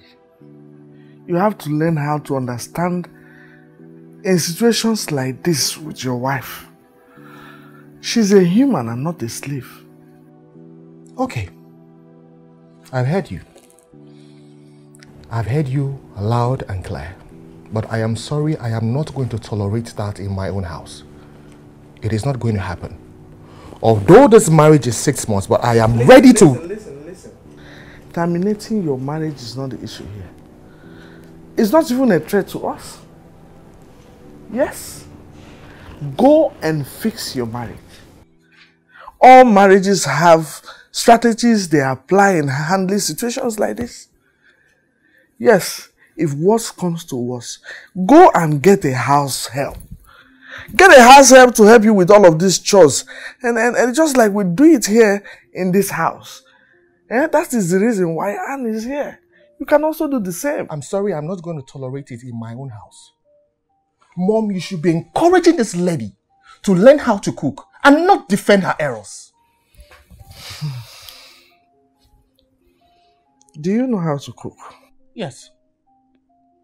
you have to learn how to understand in situations like this with your wife. She's a human and not a slave. Okay. I've heard you. I've heard you loud and clear. But I am sorry, I am not going to tolerate that in my own house. It is not going to happen. Although this marriage is six months, but I am ready to. Listen, listen, listen. Terminating your marriage is not the issue here. It's not even a threat to us. Yes. Go and fix your marriage. All marriages have strategies they apply in handling situations like this. Yes, if worse comes to worse, go and get a house help. Get a house help to help you with all of these chores. And, and, and just like we do it here in this house. Eh? That is the reason why Anne is here. You can also do the same. I'm sorry, I'm not going to tolerate it in my own house. Mom, you should be encouraging this lady to learn how to cook and not defend her errors. [SIGHS] Do you know how to cook? Yes,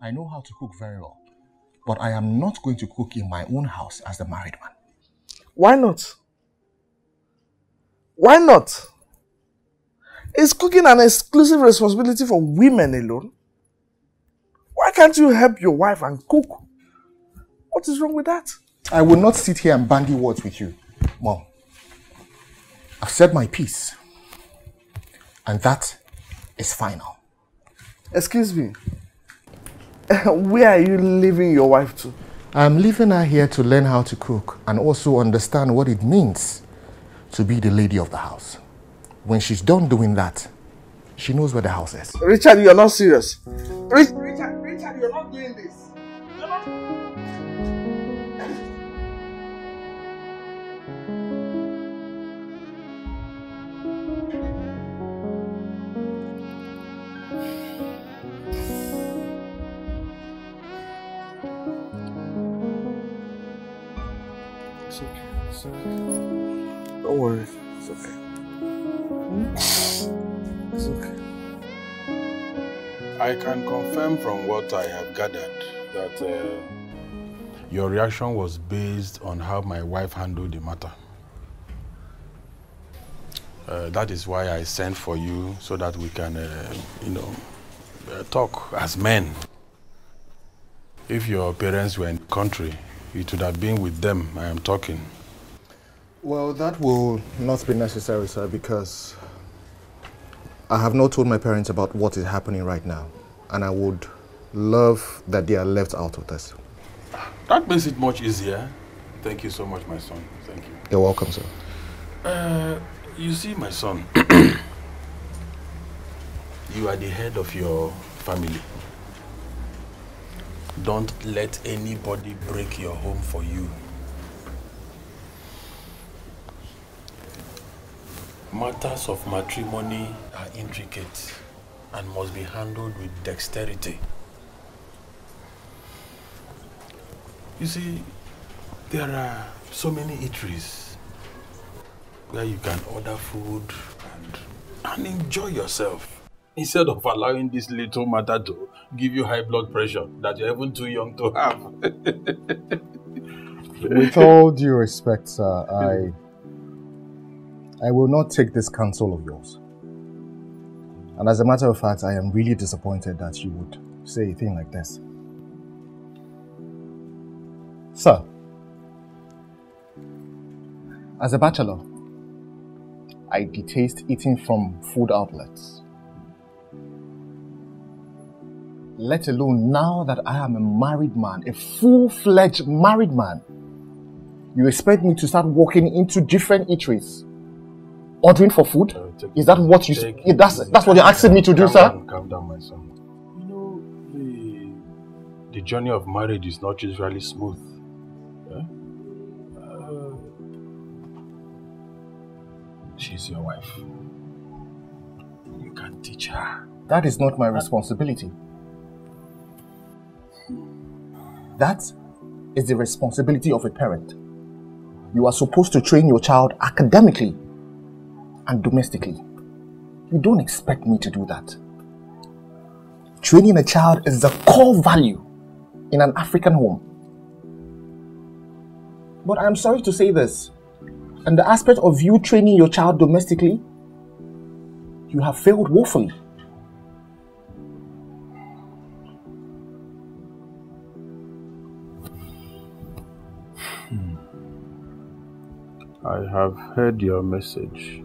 I know how to cook very well. But I am not going to cook in my own house as the married man. Why not? Why not? Is cooking an exclusive responsibility for women alone? Why can't you help your wife and cook? What is wrong with that? I will not sit here and bandy words with you, Mom. I've said my piece. And that is final. Excuse me. [LAUGHS] Where are you leaving your wife to? I'm leaving her here to learn how to cook and also understand what it means to be the lady of the house. When she's done doing that, she knows where the house is. Richard, you're not serious. Rich, confirm from what I have gathered that uh, your reaction was based on how my wife handled the matter. Uh, that is why I sent for you so that we can, uh, you know, uh, talk as men. If your parents were in the country, it would have been with them I am talking. Well, that will not be necessary, sir, because I have not told my parents about what is happening right now. And I would love that they are left out of this. That makes it much easier. Thank you so much, my son. Thank you. You're welcome, sir. Uh, you see, my son, [CLEARS THROAT] you are the head of your family. Don't let anybody break your home for you. Matters of matrimony are intricate and must be handled with dexterity. You see, there are so many eateries where you can order food and, and enjoy yourself instead of allowing this little matter to give you high blood pressure that you're even too young to have. [LAUGHS] With all due respect, sir, I I will not take this counsel of yours. And as a matter of fact, I am really disappointed that you would say a thing like this. Sir, as a bachelor, I detest eating from food outlets. Let alone now that I am a married man, a full-fledged married man. You expect me to start walking into different eateries, ordering for food? Is that what you? Take yeah, that's that's what you're asking me to do, calm sir. Down, calm down, my son. You know, the, the journey of marriage is not usually smooth. Yeah? Uh, she's your wife. You can't teach her. That is not my responsibility. That is the responsibility of a parent. You are supposed to train your child academically and domestically. You don't expect me to do that. Training a child is the core value in an African home. But I'm sorry to say this. In the aspect of you training your child domestically, you have failed woefully. Hmm. I have heard your message.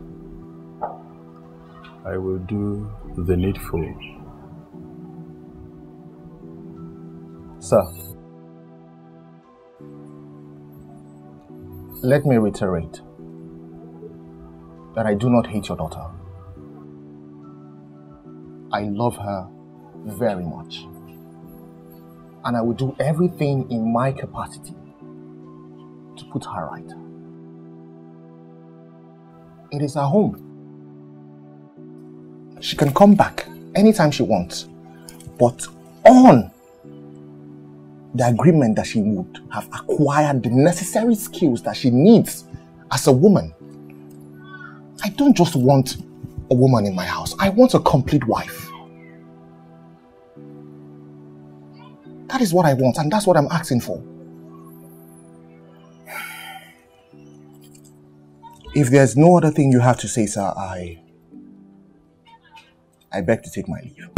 I will do the needful. Sir, let me reiterate that I do not hate your daughter. I love her very much. And I will do everything in my capacity to put her right. It is her home. She can come back anytime she wants. But on the agreement that she would have acquired the necessary skills that she needs as a woman. I don't just want a woman in my house. I want a complete wife. That is what I want and that's what I'm asking for. If there's no other thing you have to say, sir, I... I beg to take my leave.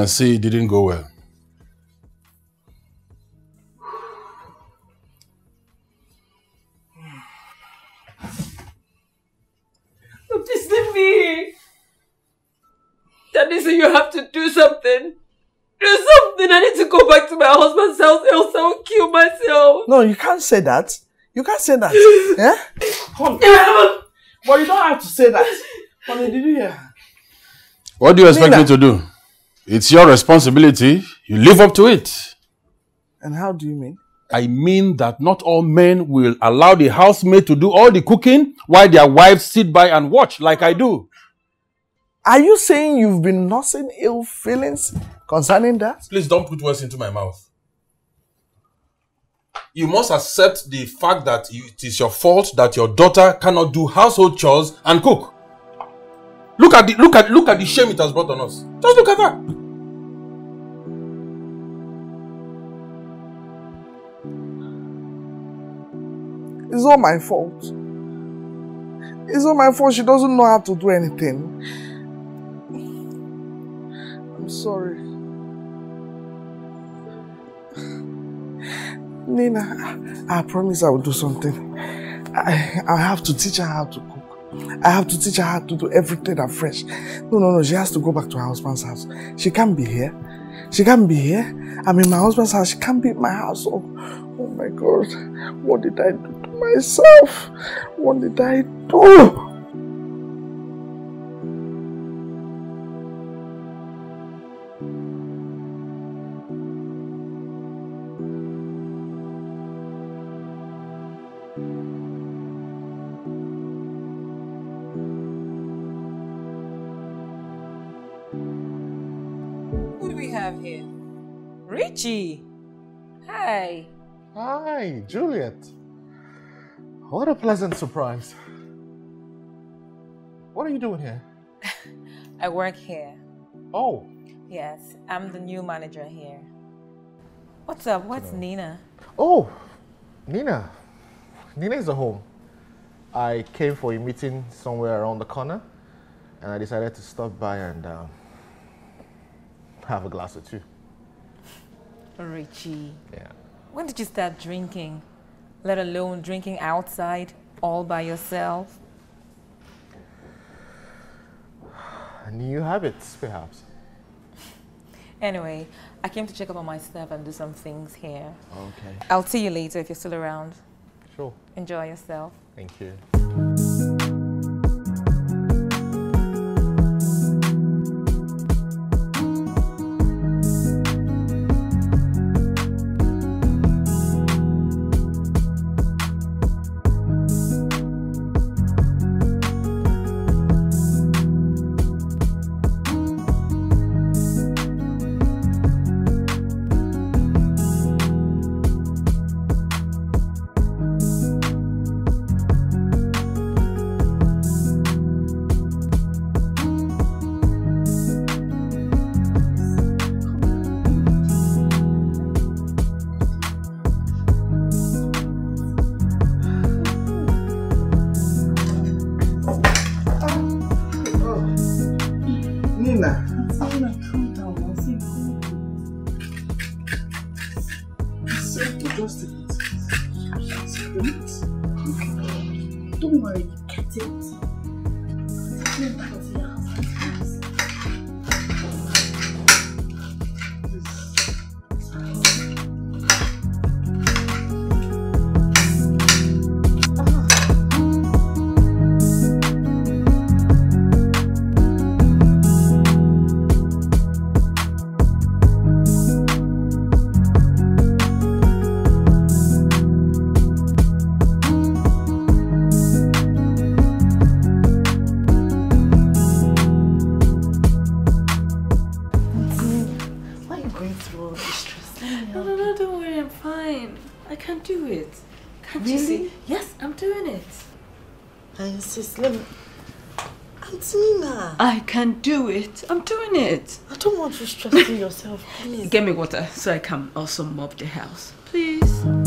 Can see it didn't go well. Oh, Just leave me. Daddy said you have to do something. Do something. I need to go back to my husband's house else I will kill myself. No, you can't say that. You can't say that. [LAUGHS] Eh? yeah? Honey. but you don't have to say that. Honey, did you hear? What do you expect Nina. me to do? It's your responsibility. You live up to it. And how do you mean? I mean that not all men will allow the housemaid to do all the cooking while their wives sit by and watch like I do. Are you saying you've been nursing ill feelings concerning that? Please don't put words into my mouth. You must accept the fact that it is your fault that your daughter cannot do household chores and cook. Look at the look at look at the shame it has brought on us. Just look at that. It's not my fault. It's not my fault she doesn't know how to do anything. I'm sorry. Nina, I, I promise I will do something. I, I have to teach her how to cook. I have to teach her how to do everything afresh. No, no, no, she has to go back to her husband's house. She can't be here. She can't be here. I'm in my husband's house. She can't be in my house. Oh, oh my God. What did I do to myself? What did I do? Richie. Hi. Hi, Juliet. What a pleasant surprise. What are you doing here? [LAUGHS] I work here. Oh, Yes, I'm the new manager here. What's up? What's Nina? oh, Nina. Nina is at home. I came for a meeting somewhere around the corner, and I decided to stop by and um, have a glass or two. Richie. Yeah. When did you start drinking? Let alone drinking outside all by yourself? [SIGHS] New habits, perhaps. [LAUGHS] Anyway, I came to check up on my stuff and do some things here. Okay. I'll see you later if you're still around. Sure. Enjoy yourself. Thank you. Insist. Let me. Auntie Nina. I can do it. I'm doing it. I don't want you stressing yourself, please. Get me water so I can also mop the house. Please.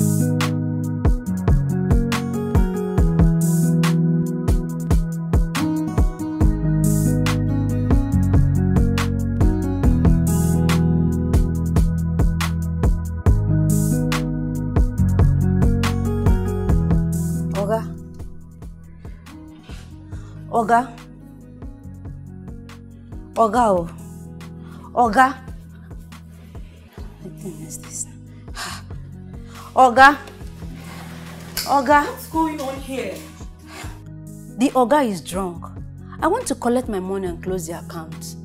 Oga. Oga. Oga. What thing is this? Oga. Oga. What's going on here? The Oga is drunk. I want to collect my money and close the account.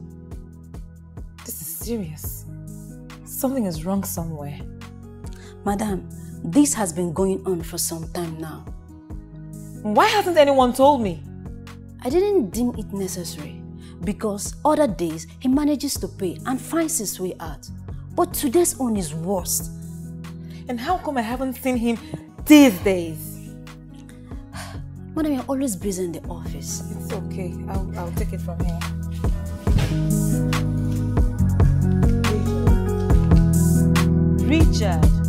This is serious. Something is wrong somewhere. Madam, this has been going on for some time now. Why hasn't anyone told me? I didn't deem it necessary because other days he manages to pay and finds his way out. But today's own is worst. And how come I haven't seen him these days? [SIGHS] Madam, you're always busy in the office. It's okay. I'll, I'll take it from here. Richard. Richard.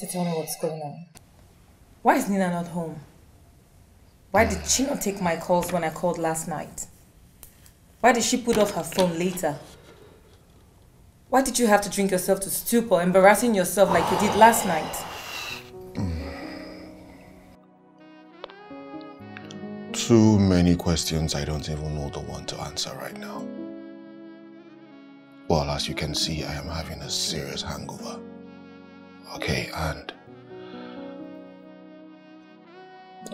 To tell me what's going on. Why is Nina not home? Why did she not take my calls when I called last night? Why did she put off her phone later? Why did you have to drink yourself to stupor, embarrassing yourself like you did last night? Too many questions I don't even know the one to answer right now. Well, as you can see, I am having a serious hangover. Okay, and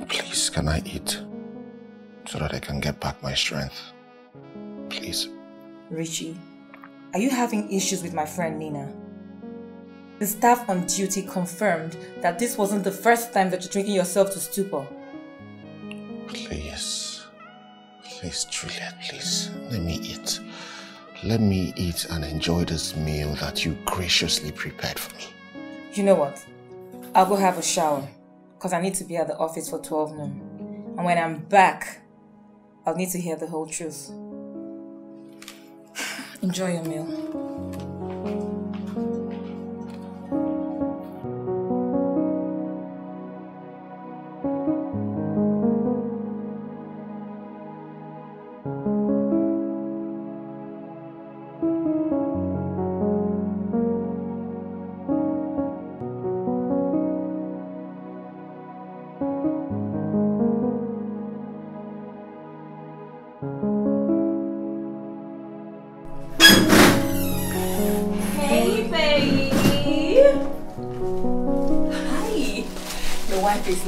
please, can I eat so that I can get back my strength? Please. Richie, are you having issues with my friend Nina? The staff on duty confirmed that this wasn't the first time that you're drinking yourself to stupor. Please. Please, Juliet, please. Let me eat. Let me eat and enjoy this meal that you graciously prepared for me. You know what? I'll go have a shower. Because I need to be at the office for 12 noon. And when I'm back, I'll need to hear the whole truth. [SIGHS] Enjoy your meal.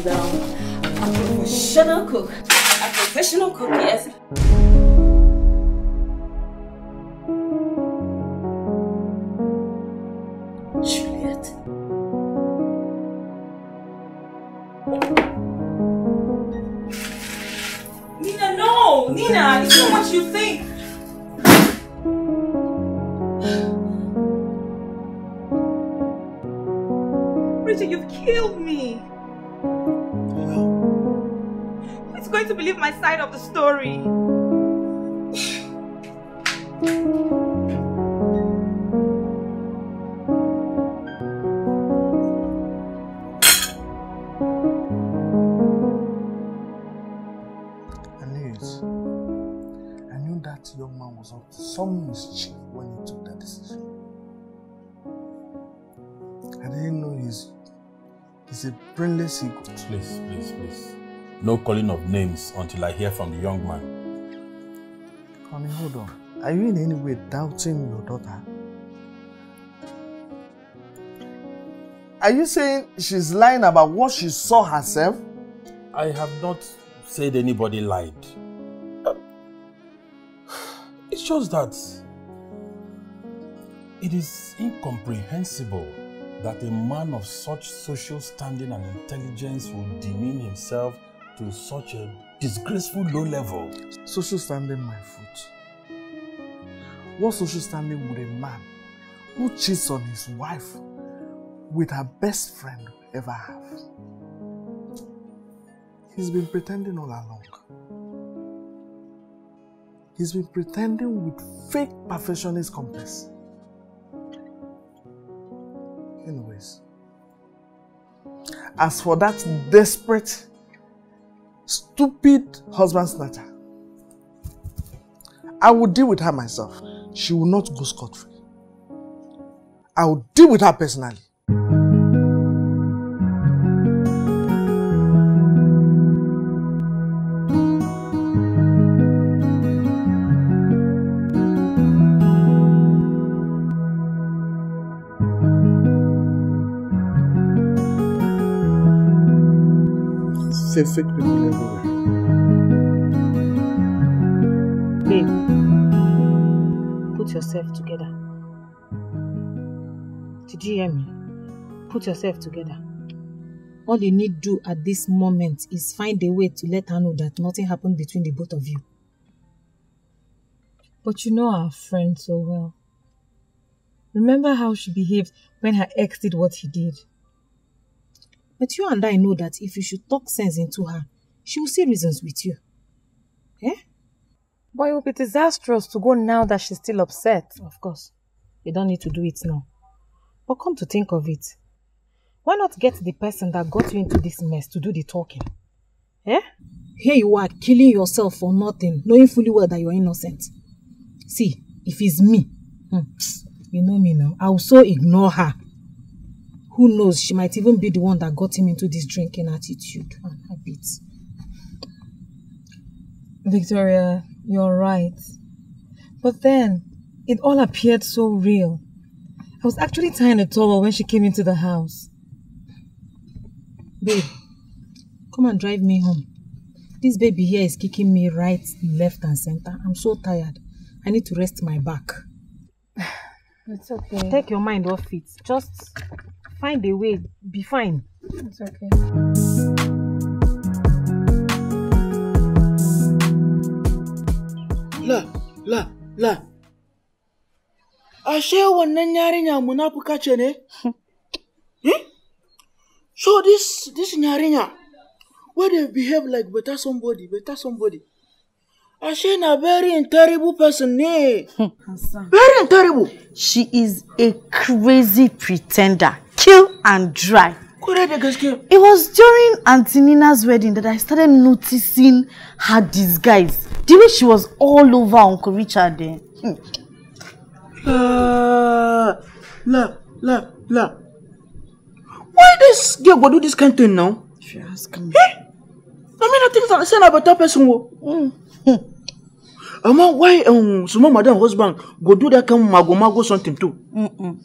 Wife a professional cook. A professional cook, yes. Calling of names until I hear from the young man. Honey, hold on. Are you in any way doubting your daughter? Are you saying she's lying about what she saw herself? I have not said anybody lied. It's just that it is incomprehensible that a man of such social standing and intelligence would demean himself to such a disgraceful low level. Social standing, my foot. What social standing would a man who cheats on his wife with her best friend ever have? He's been pretending all along. He's been pretending with fake perfectionist complex. Anyways, as for that desperate, stupid husband snatcher, I will deal with her myself. She will not go scot free. I will deal with her personally. Fake, hear me? Put yourself together. All you need do at this moment is find a way to let her know that nothing happened between the both of you. But you know our friend so well. Remember how she behaved when her ex did what he did? But you and I know that if you should talk sense into her, she will see reasons with you. Eh? But it will be disastrous to go now that she's still upset. Of course. You don't need to do it now. But come to think of it, why not get the person that got you into this mess to do the talking? Eh? Here you are killing yourself for nothing, knowing fully well that you're innocent. See, if it's me, hmm, you know me now, I will so ignore her. Who knows, she might even be the one that got him into this drinking attitude and. Victoria, you're right. But then, it all appeared so real. I was actually tying a towel when she came into the house. Babe, come and drive me home. This baby here is kicking me right, left and center. I'm so tired. I need to rest my back. [SIGHS] It's okay. Take your mind off it. Just find a way. Be fine. It's okay. La, la, la. Ashe wannan yarinya munafuka ce ne? Eh? So this this yarinya where they behave like better somebody, better somebody. Ashe na very terrible person ne. Very terrible. She is a crazy pretender. Kill and dry. Kure da gaske. It was during Auntie Nina's wedding that I started noticing her disguise. The way she was all over Uncle Richard then. Hmm. La, la, la, la. Why this girl go do this kind thing now? She ask me. Eh? I mean, I think that say na better person wo. Mm. Ama why um small madam husband go do that kind mago mago something too? Mm-mm.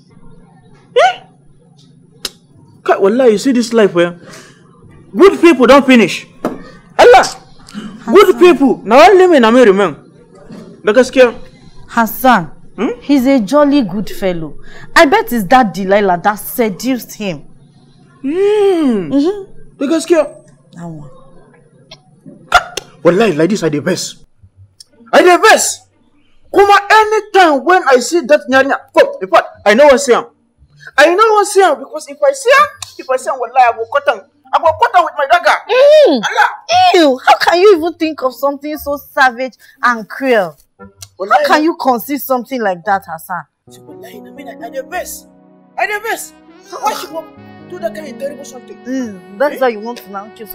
Eh? Kai, wallahi, you see this life where good people don't finish. Allah, good people. Now only me na me remain. Da gaskiya. Hassan, he's a jolly good fellow. I bet it's that Delilah that seduced him. Hmm. Mm-hmm. Da gaskiya. That one. Wallahi, like this, I the best. I the best. Kuma anytime when I see that nyanya, come, in fact, I know what say am. I know what say am because if I see am, if I see am, wallahi, I go cut am. I go cut am with my dagger. Mm. Allah. Ew, how can you even think of something so savage and cruel? How can you conceive something like that, Hassan? I mean, I, the. I best. Why she go do that kind of terrible something? Mm, that's why you want to now kill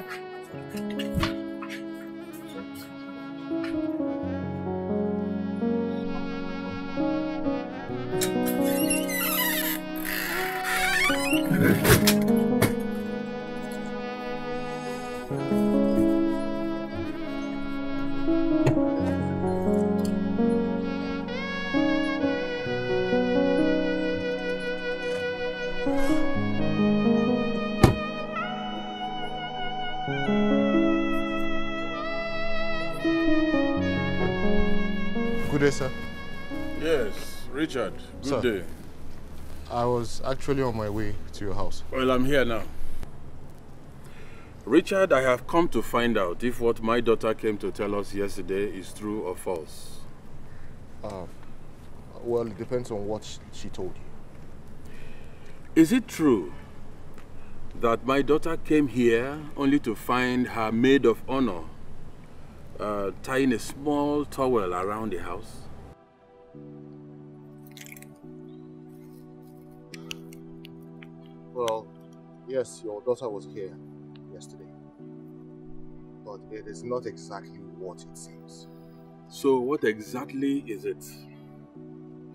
Good day, sir. Yes, Richard. Good Sir. day. I was actually on my way to your house. Well, I'm here now. Richard, I have come to find out if what my daughter came to tell us yesterday is true or false. Uh, well, it depends on what she told you. Is it true that my daughter came here only to find her maid of honor uh, tying a small towel around the house? Well, yes, your daughter was here yesterday. But it is not exactly what it seems. So, what exactly is it?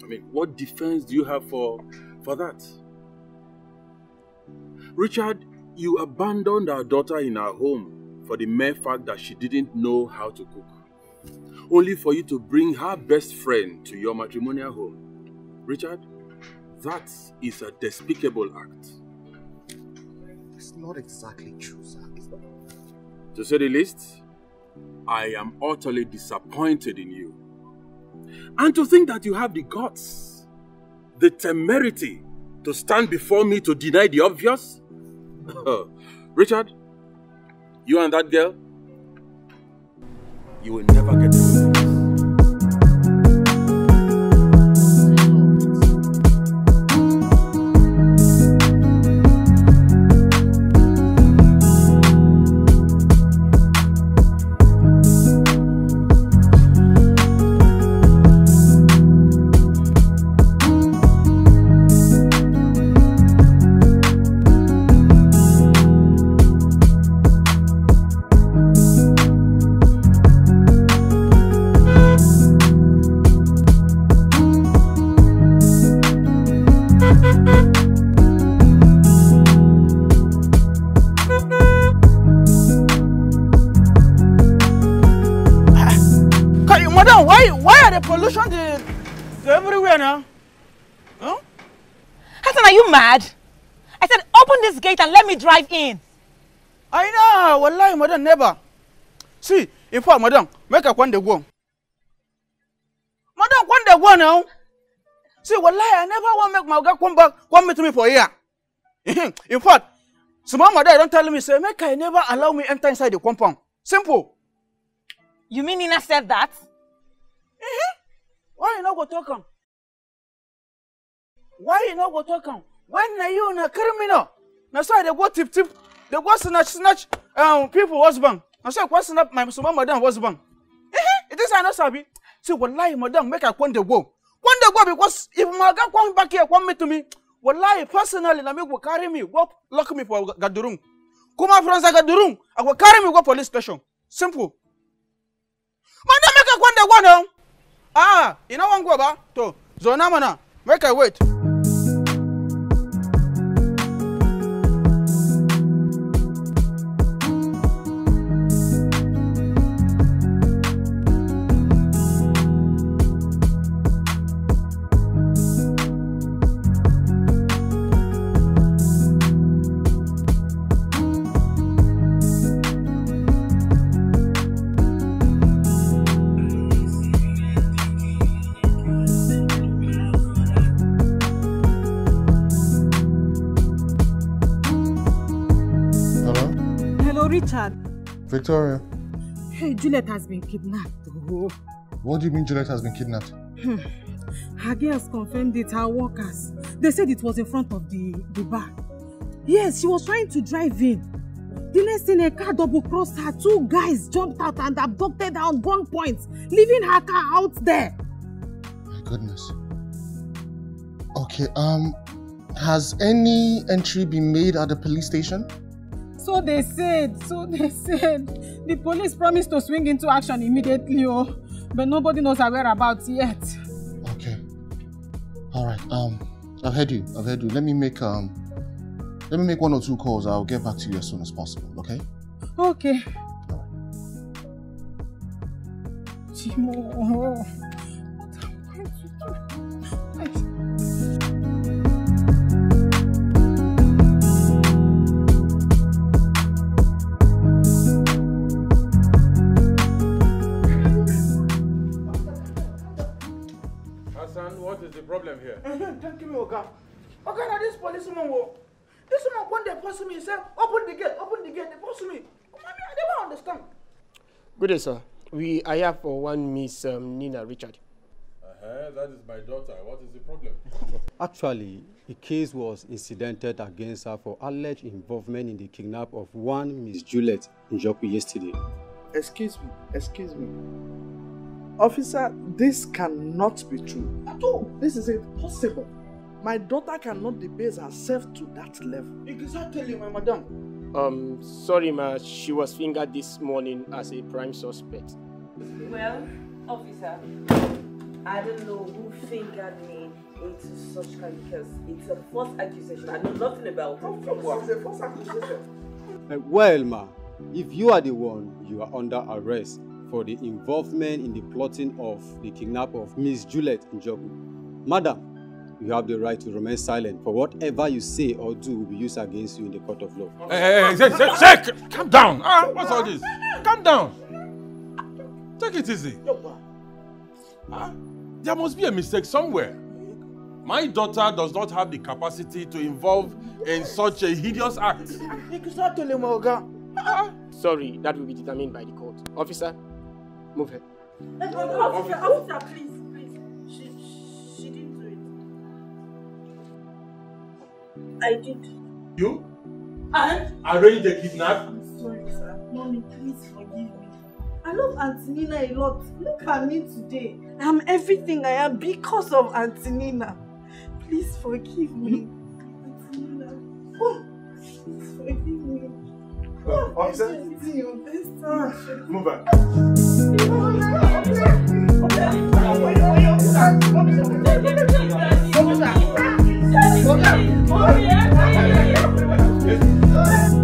I mean, what defense do you have for, for that? Richard, you abandoned our daughter in our home for the mere fact that she didn't know how to cook. Only for you to bring her best friend to your matrimonial home. Richard, that is a despicable act. It's not exactly true, sir. To say the least, I am utterly disappointed in you. And to think that you have the guts, the temerity to stand before me to deny the obvious? [LAUGHS] Richard, you and that girl, you will never get drive in. I know, wallahi, madam, never. See, in fact, madam, make a one go. Madam, one day go now. See, wallahi, I never want make my guy come back, come meet me for here. [LAUGHS] in fact, small mother don't tell me, say, make I never allow me enter inside the compound. Simple. You mean Nina said that? Why you no go talk am? Why you no go talk am? When na you na criminal? Na so I dey go tip tip, dey go snatch snatch um, people husband. Na so I go snap my small madam husband. Eh, it is I no sabi. See, wallahi, madam, make I come dey go. Come dey go because if my oga come back here, come meet me. Wallahi, personally, na me go carry me, go lock me for gadurum. Kuma from gadurum, I go carry me go police station. Simple. Madam, make I come dey go now. Ah, you know wan go ba? To, zona mana, make I wait. Victoria, Hey, Juliet has been kidnapped. Oh. what do you mean Juliet has been kidnapped? Hmm. Her girls confirmed it, her workers. They said it was in front of the, the bar. Yes, she was trying to drive in. The next thing, a car double crossed her. Two guys jumped out and abducted her on gunpoint, leaving her car out there. My goodness. Okay, um, has any entry been made at the police station? So they said, so [LAUGHS] they said. The police promised to swing into action immediately, oh, but nobody knows her whereabouts yet. Okay. All right. Um, I've heard you. I've heard you. Let me make um, let me make one or two calls. I'll get back to you as soon as possible. Okay. Okay. Chimo. What is the problem here? [LAUGHS] Thank you, Oga. Oga, na this policeman wo. This one when they pursue me, he say, open the gate, open the gate, they pursue me. Mommy, I never understand. Good day, sir. We are here for one Miss um, Nina Richard. Uh-huh, that is my daughter. What is the problem? [LAUGHS] Actually, a case was incidented against her for alleged involvement in the kidnap of one Miss Juliet Njoku yesterday. Excuse me, excuse me. Officer, this cannot be true. At all. This is impossible. My daughter cannot debase herself to that level. Exactly, my madam. Um, sorry, ma. She was fingered this morning as a prime suspect. Well, officer, I don't know who fingered me into such kind because it's a false accusation. I know nothing about it. It's a false accusation. Uh, well, ma, if you are the one, you are under arrest for the involvement in the plotting of the kidnap of Miss Juliet Njoku. Madam, you have the right to remain silent, for whatever you say or do will be used against you in the court of law. Hey, hey, hey, hey, hey, hey, calm down. Ah, what's all this? Calm down. Take it easy. Ah, there must be a mistake somewhere. My daughter does not have the capacity to involve in such a hideous act. Exactly, my Oga. Sorry, that will be determined by the court. Officer, move her. Officer, officer, please, please. She, she didn't do it. I did. You And? arranged the kidnap? I'm sorry, sir. Mommy, please forgive me. I love Auntie Nina a lot. Look at me today. I'm everything I am because of Auntie Nina. Please forgive me. Auntie Nina. Oh, please forgive me. No. Move back. Move back.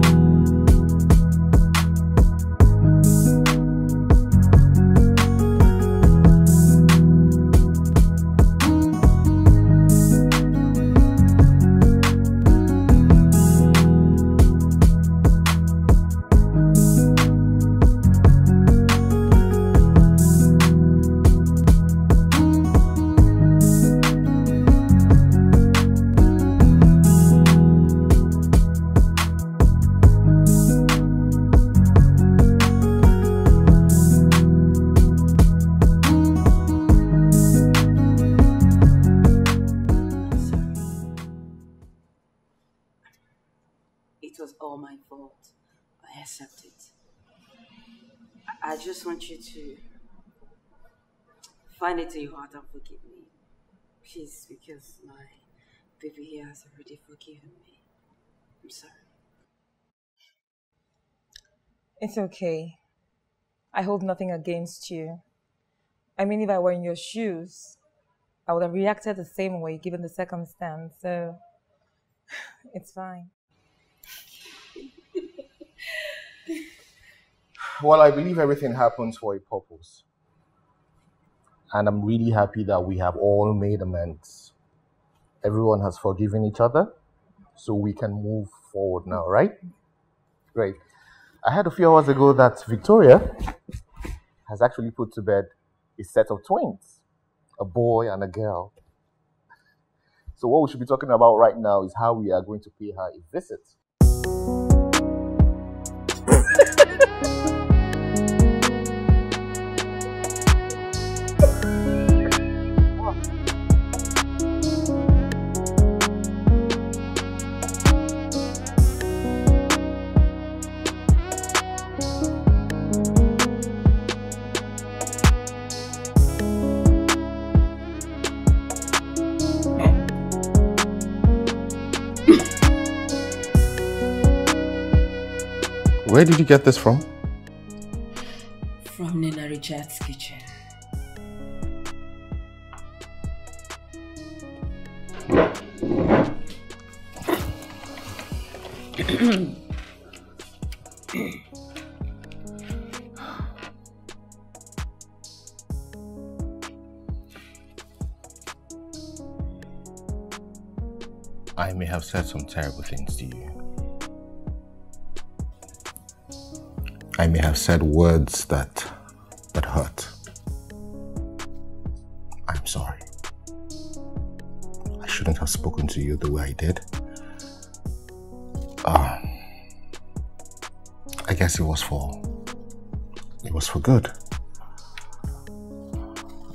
Find it in your heart and forgive me. Please, because my baby here has already forgiven me. I'm sorry. It's okay. I hold nothing against you. I mean, if I were in your shoes, I would have reacted the same way given the circumstance. So [SIGHS] it's fine. Well, I believe everything happens for a purpose. And I'm really happy that we have all made amends. Everyone has forgiven each other, so we can move forward now, right? Great. I heard a few hours ago that Victoria has actually put to bed a set of twins, a boy and a girl. So, what we should be talking about right now is how we are going to pay her a visit. Where did you get this from? From Nina Richard's kitchen. I may have said some terrible things to you. I may have said words that that hurt. I'm sorry. I shouldn't have spoken to you the way I did. Uh, I guess it was for it was for good.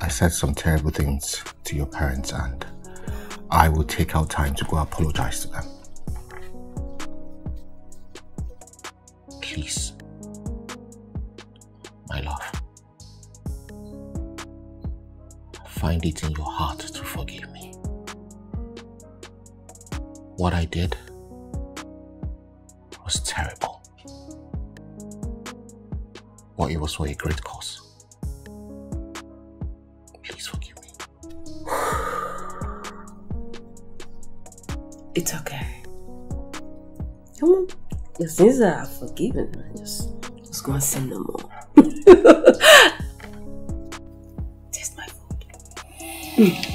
I said some terrible things to your parents and I will take out time to go apologize to them. Please. Find it in your heart to forgive me. What I did was terrible. But it was for a great cause. Please forgive me. [SIGHS] It's okay. Come on. Your sins are forgiven. man. Just, just go and sin no more. Food.